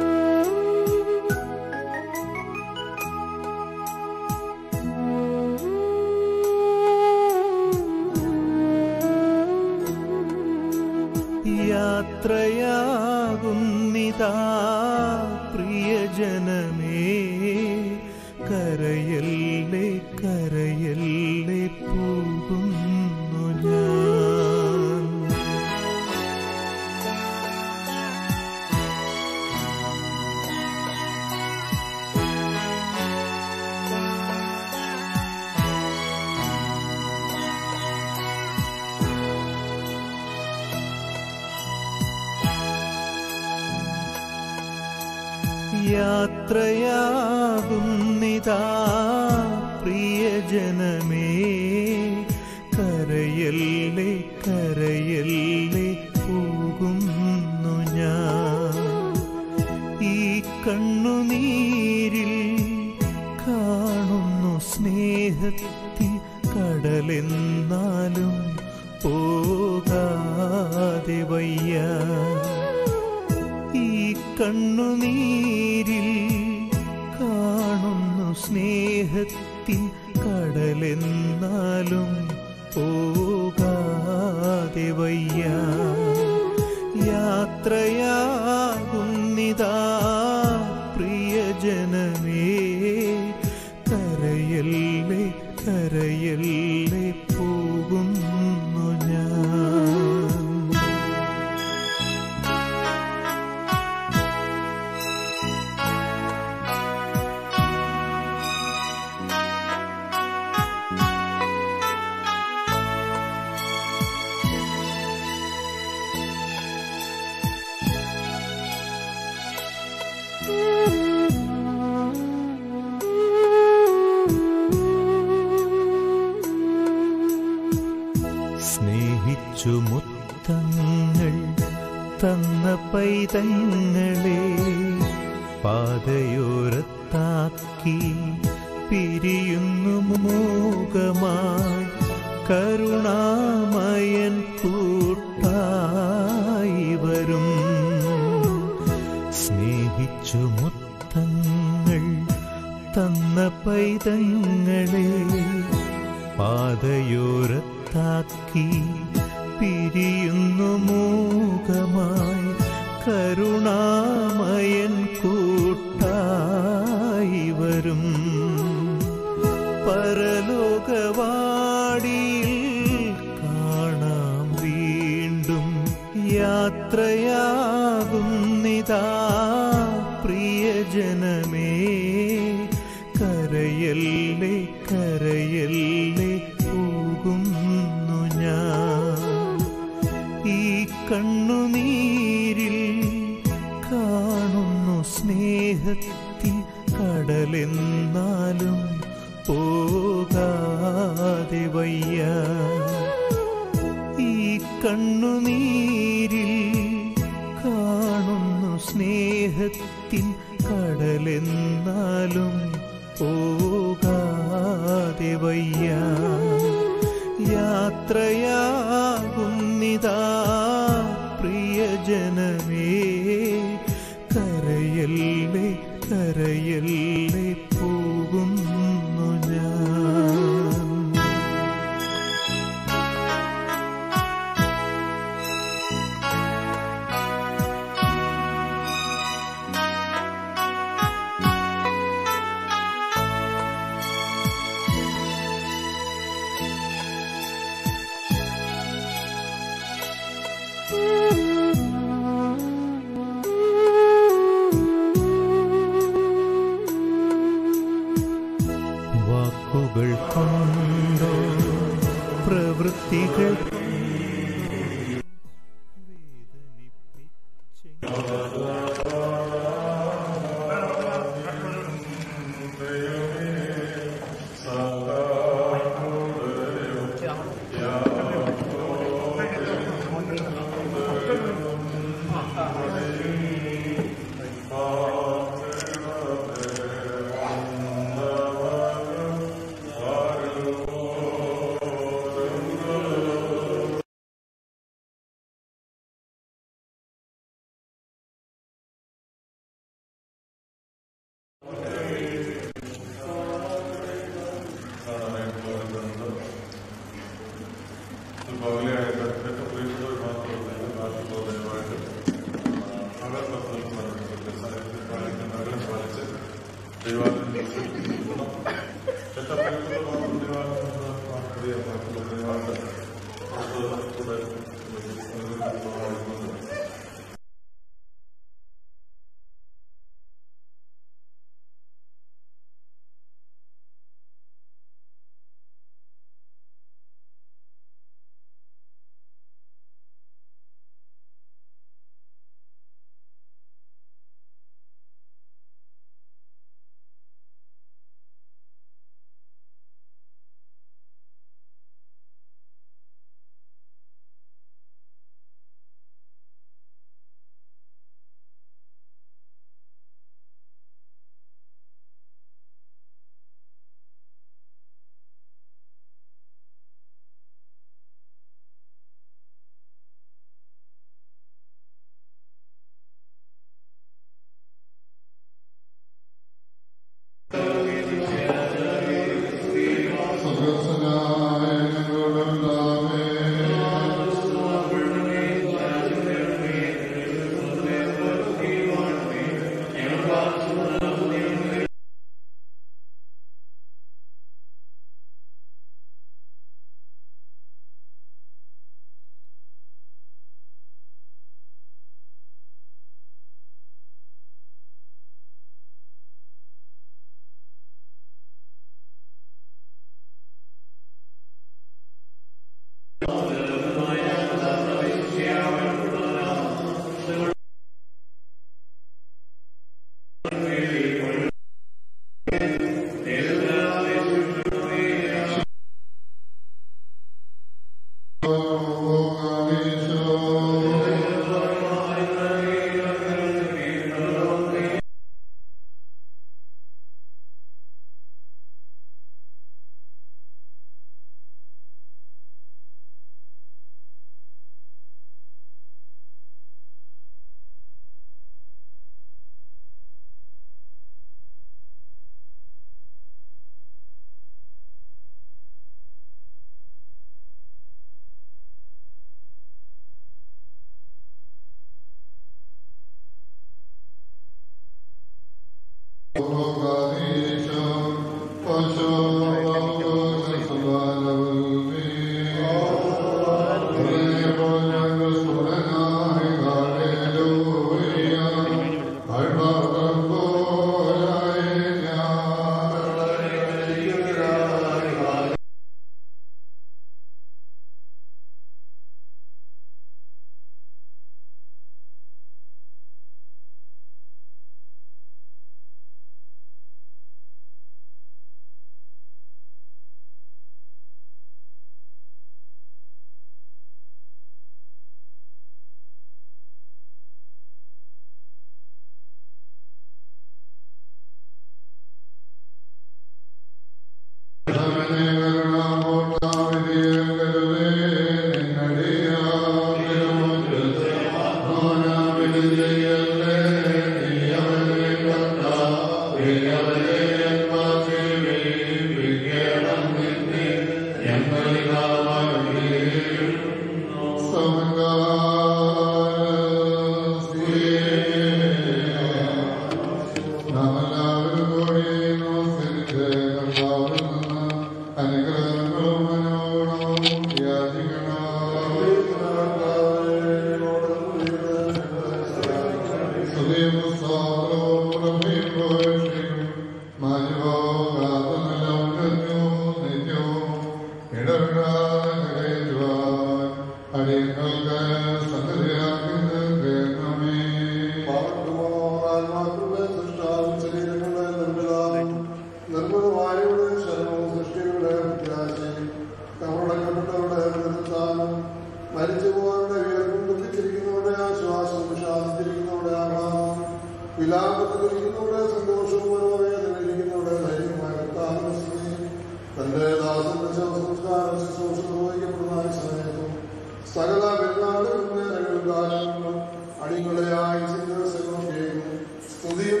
സ്തുതിയും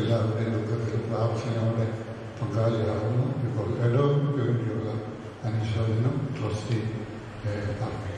എല്ലാവരുടെയും ദുഃഖത്തിൽ പ്രാർത്ഥനയോടെ പങ്കാളിയാകുന്നു. ഇപ്പോൾ ഫെലോയ്ക്ക് വേണ്ടിയുള്ള അനുശോചനം ട്രസ്റ്റി നടത്തി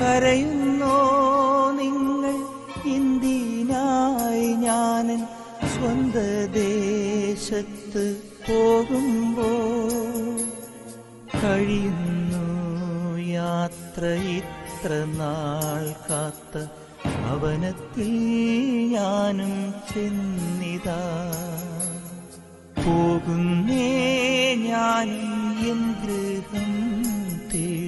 കരയുന്നോ നിങ്ങൾ? ഇന്ത്യനായി ഞാൻ സ്വന്ത ദേശത്ത് പോകുമ്പോ കഴിയുന്നു യാത്ര ഇത്ര നാൾ കാത്ത ഭവനത്തിൽ ഞാനും ചെന്നിതാ. പോകുന്നേ ഞാനും എൻ ഗൃഹം തേടി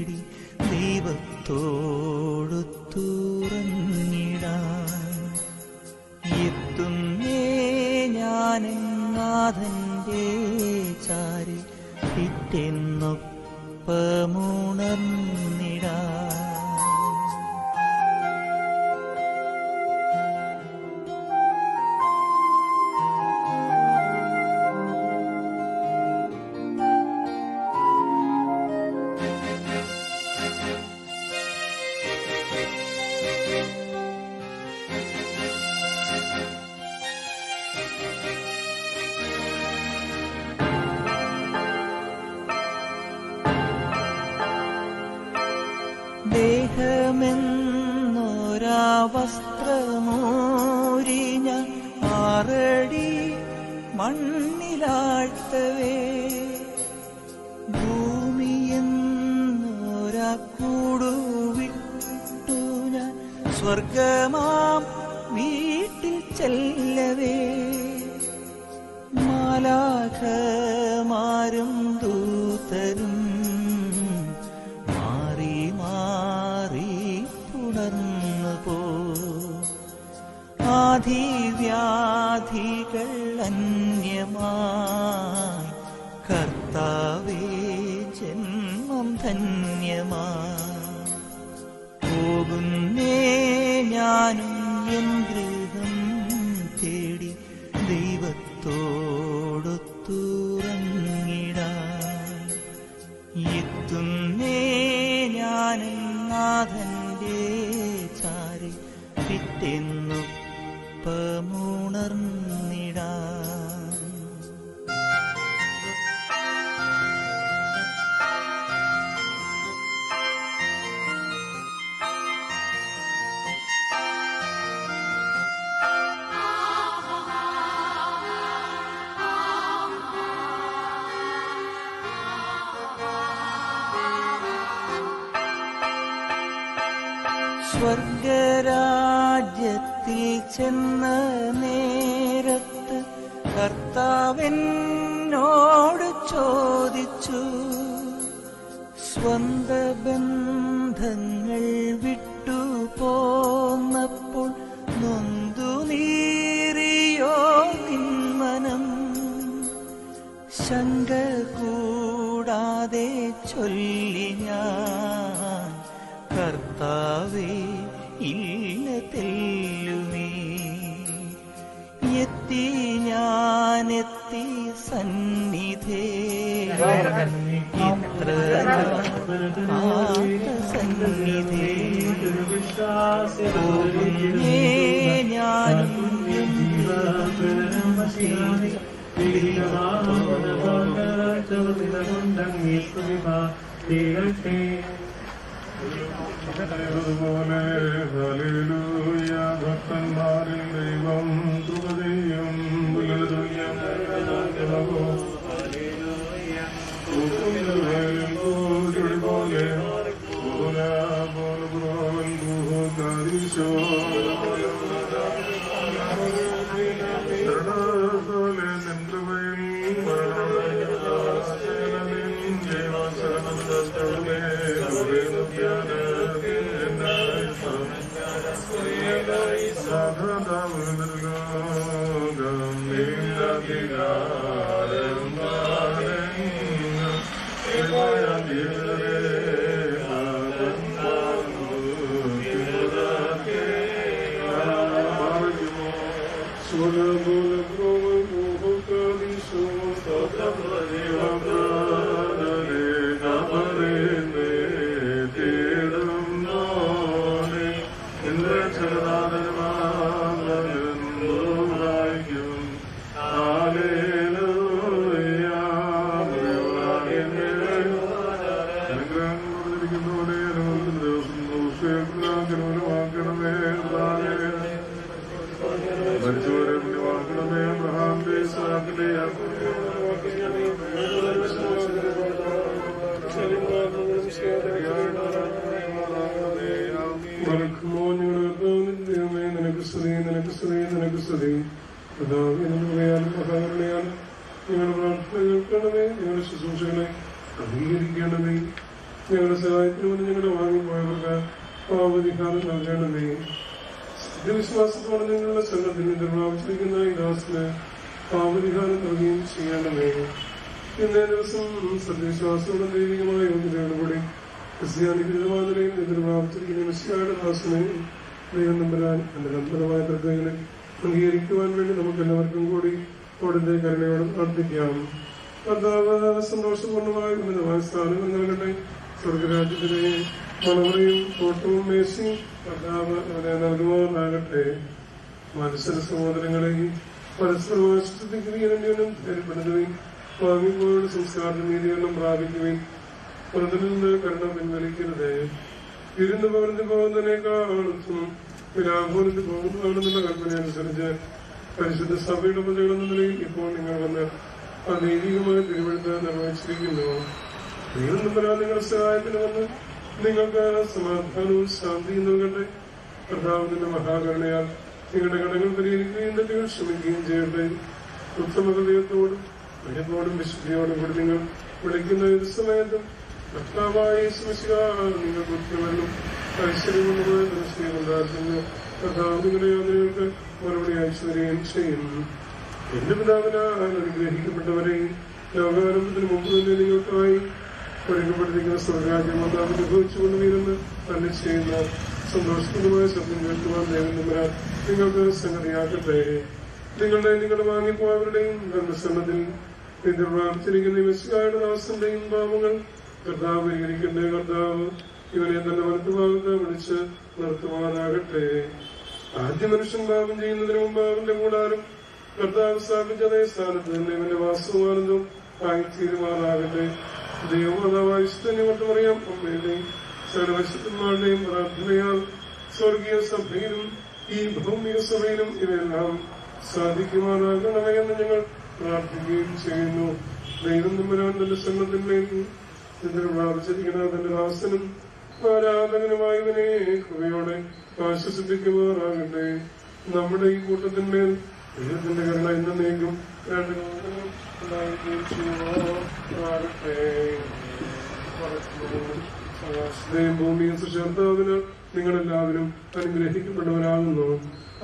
എത്തുന്നേ ചാരി പിറ്റെന്നൊപ്പമുണർന്നിടാൻ മണ്ണിലാഴ്ത്തവേ ഭൂമിയെന്നൊരാ വിട്ടു ഞാൻ. സ്വർഗമാം വീട്ടിൽ ചെല്ലവേ മാലാഖമാരും ദൂതരും മാറി മാറി പുണർന്നു പോ ആധിവ്യാധികൾ അന്യമായി ഞാനും ചെന്ന നേരത്ത് കർത്താവിനോട് ചോദിച്ചു സ്വന്ത ബന്ധങ്ങൾ വിട്ടു പോന്നപ്പോൾ നൊന്തു നീറിയോ നിന്മനം ശങ്ക കൂടാതെ ചൊല്ലി ഞാൻ കർത്താവേ ഇല്ല. എത്തി ഞാനെത്തി സന്നിധേ. ഇത്ര സന്നിധേ ഞാനും. ഭക്തന്മാരിൽ ദൈവം ഇന്നേ ദിവസം സത്യവിശ്വാസത്തോടെ ദൈവികമായ യോഗ്യതയോടുകൂടി ക്രിസ്ത്യാനികൃതമാതിരയും എതിർഭാവിച്ചിരിക്കുന്ന മിശ്രയുടെ ദാസനെ ദൈവം നമ്പരാൻ നമ്പരമായ തർക്കങ്ങളെ അംഗീകരിക്കുവാൻ വേണ്ടി നമുക്ക് എല്ലാവർക്കും കൂടി അവിടുത്തെ കരുണയോട് പ്രാർത്ഥിക്കാം. കർത്താവ് സന്തോഷപൂർണമായ ഉന്നതമായ സ്ഥാനങ്ങൾ നൽകട്ടെ. സ്വർഗരാജ്യത്തിലെ മണവറയും തോട്ടവും മേശയും കർത്താവ് അവനെ നൽകുവാനാകട്ടെ മത്സര സഹോദരങ്ങളെയും പരസ്പരമായ ശ്രദ്ധിക്കുകയും വാങ്ങിപ്പോയുടെ സംസ്കാരം നീതികരണം പ്രാപിക്കുകയും പുറത്തിൽ നിന്ന് കരുണ പിൻവലിക്കരുതേ. ഇരുന്ന് പോകുന്നതിനേക്കാളും വിരാഘോരത്തിൽ പോകുന്നതാണെന്നുള്ള കൽപ്പന അനുസരിച്ച് പരിശുദ്ധ സഭയുടെ പ്രതികളെന്ന നിലയിൽ ഇപ്പോൾ നിങ്ങൾ വന്ന് ആ ദൈവികമായ തിരുവഴുത്ത് നിർവഹിച്ചിരിക്കുന്നു. ദൈവം നമ്പരാ നിങ്ങളുടെ സഹായത്തിന് വന്ന് നിങ്ങൾക്ക് സമാധാനവും ശാന്തിയും നൽകട്ടെ. കർത്താവിന്റെ മഹാകരുണയാൽ നിങ്ങളുടെ കടങ്ങൾ പരിഹരിക്കുകയും തെറ്റുകൾ ശ്രമിക്കുകയും ചെയ്യട്ടെ. ഉത്തമ ഹൃദയത്തോടും ഭയത്തോടും വിശുദ്ധിയോടും കൂടി നിങ്ങൾ വിളിക്കുന്ന ഏത് സമയത്തും കർത്താവായ യേശുമിശിഹ നിങ്ങൾ ഉത്തരവെന്നും ഐശ്വര്യമുള്ളതായ ദൃഷ്ടിയും ഉണ്ടാക്കുന്നു കർത്താവ് നിങ്ങളുടെ യാതനകൾക്ക് മറുപടി അയച്ചു തരികയും ചെയ്യും. എന്റെ പിതാവിനാൽ അനുഗ്രഹിക്കപ്പെട്ടവരെ ലോകാരംഭത്തിന് മുമ്പ് തന്നെ നിങ്ങൾക്കായി ഒരുക്കപ്പെട്ടിരിക്കുന്ന സ്വർഗാജ്യം മാതാവ് അനുഭവിച്ചുകൊണ്ട് വീരെന്ന് തന്നെ ചെയ്യുന്ന സന്തോഷപ്രദമായ ശബ്ദം കേൾക്കുവാൻ ദൈവം നിങ്ങൾക്ക് സംഗതിയാക്കട്ടെ നിങ്ങളുടെ നിങ്ങൾ വാങ്ങിപ്പോയവരുടെയും ധർമ്മസന്നത്തിൽ പ്രാർത്ഥിക്കുന്ന മിസ്കായുടെ ദാസന്റെയും പാപങ്ങൾ കർത്താവ് പരിഹരിക്കേണ്ട കർത്താവ് ഇവനെ തന്റെ വലത്തുഭാഗത്ത് വിളിച്ച് നിർത്തുവാനാകട്ടെ ആദ്യ മനുഷ്യൻ പാപം ചെയ്യുന്നതിന് മുമ്പ് അവന്റെ കൂടാരം കർത്താവ് സ്ഥാപിച്ച അതേ സ്ഥാനത്ത് തന്നെ ഇവന്റെ വാസ്തുവാനന്ദം ആയി തീരുമാനാകട്ടെ ദൈവമാതാവായ ഇഷ്ടനെ കൊണ്ടുപറയാം അമ്മയുടെയും സർവശക്തന്മാരുടെയും പ്രാർത്ഥനയാൽ സ്വർഗീയ സഭയിലും ഈ ഭൗമിക സഭയിലും ഇവയെല്ലാം സാധിക്കുവാനാകണമെന്ന് ഞങ്ങൾ പ്രാർത്ഥിക്കുകയും ചെയ്യുന്നു. ദൈവം തമ്പുരാൻ തന്റെ സന്നദ്ധന്മേൽ ഇതിന് തന്റെ ദാസനും ആരാധകനുമായവനെ കൃപയോടെ ആശ്വസിപ്പിക്കുമാറാകട്ടെ. നമ്മുടെ ഈ കൂട്ടത്തിന്മേൽ ദൈവത്തിന്റെ കരുണ രണ്ട് ഉണ്ടായിരിക്കുകയും ചെയ്യുമാറാകട്ടെ. സകാശത്തെയും ഭൂമിയും സുശാന്താവിന് നിങ്ങളെല്ലാവരും അനുഗ്രഹിക്കപ്പെട്ടവരാകുന്നു.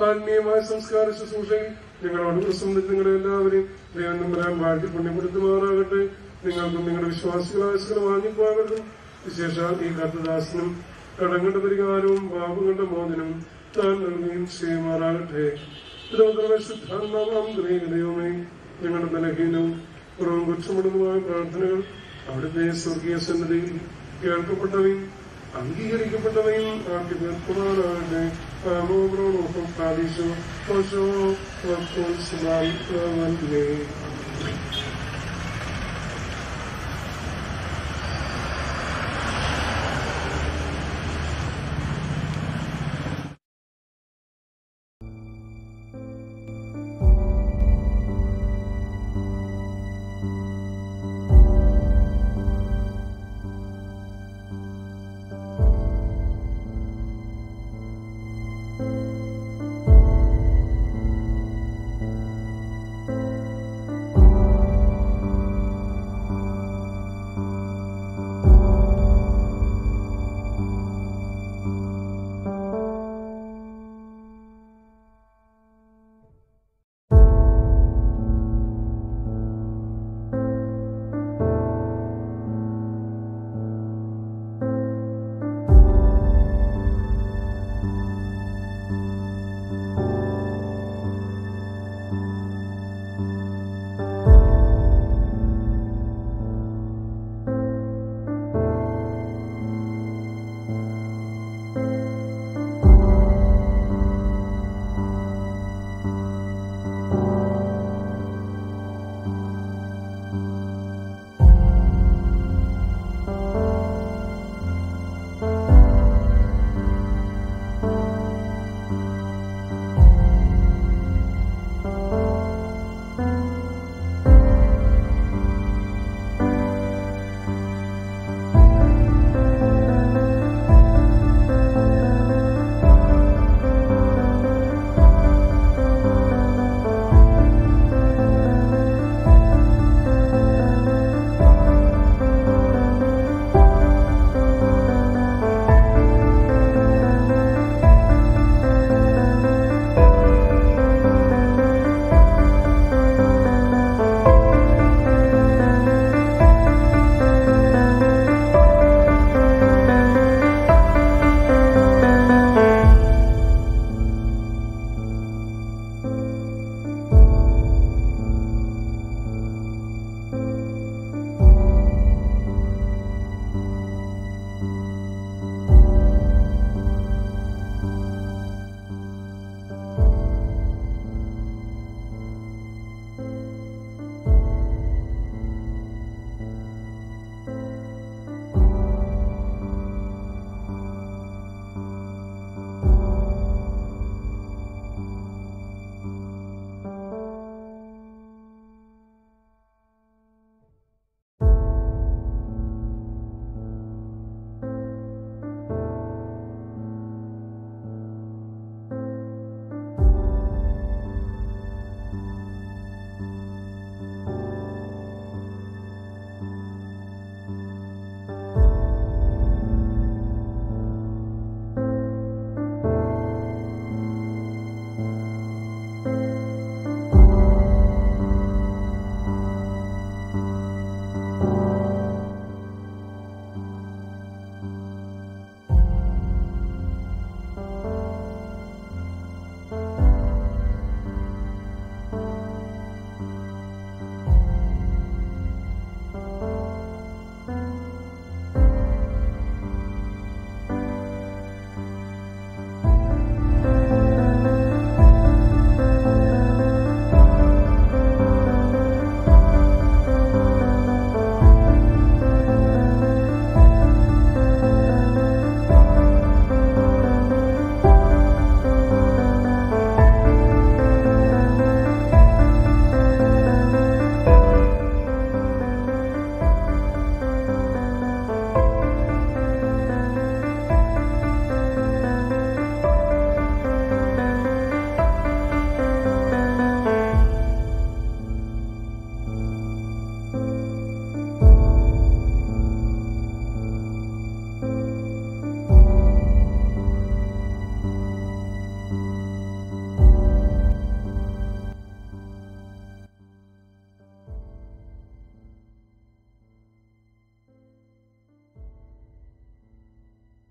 ആത്മീയമായ സംസ്കാര ശുശ്രൂഷയിൽ ഞങ്ങളോട് പ്രസംഗത്തിൽ നിങ്ങളെ എല്ലാവരെയും ദൈവം നമ്പരാൻ വാഴ്ത്തി പുണ്യപ്പെടുത്തുമാറാകട്ടെ നിങ്ങൾക്കും നിങ്ങളുടെ വിശ്വാസികളായ സകല വാങ്ങിപ്പോയവർക്കും വിശേഷാൽ ഈ കർത്തദാസനും കടങ്ങളുടെ പരിഹാരവും പാപങ്ങളുടെ മോചനവും താൻ നൽകുകയും ചെയ്യുമാറാകട്ടെ. ദൈവമേ ഞങ്ങളുടെ ബലഹീനവും കുറവും കുറ്റമുള്ളതുമായ പ്രാർത്ഥനകൾ അവിടുത്തെ സ്വർഗീയ സന്നദ്ധയിൽ കേൾക്കപ്പെട്ടവയും അംഗീകരിക്കപ്പെട്ടവയും ആക്കി തീർക്കുമാറാകട്ടെ ആമോബ്രോണോഹം പ്രാദേശിക ഓശോ വസ്തുസ്മാൻ ും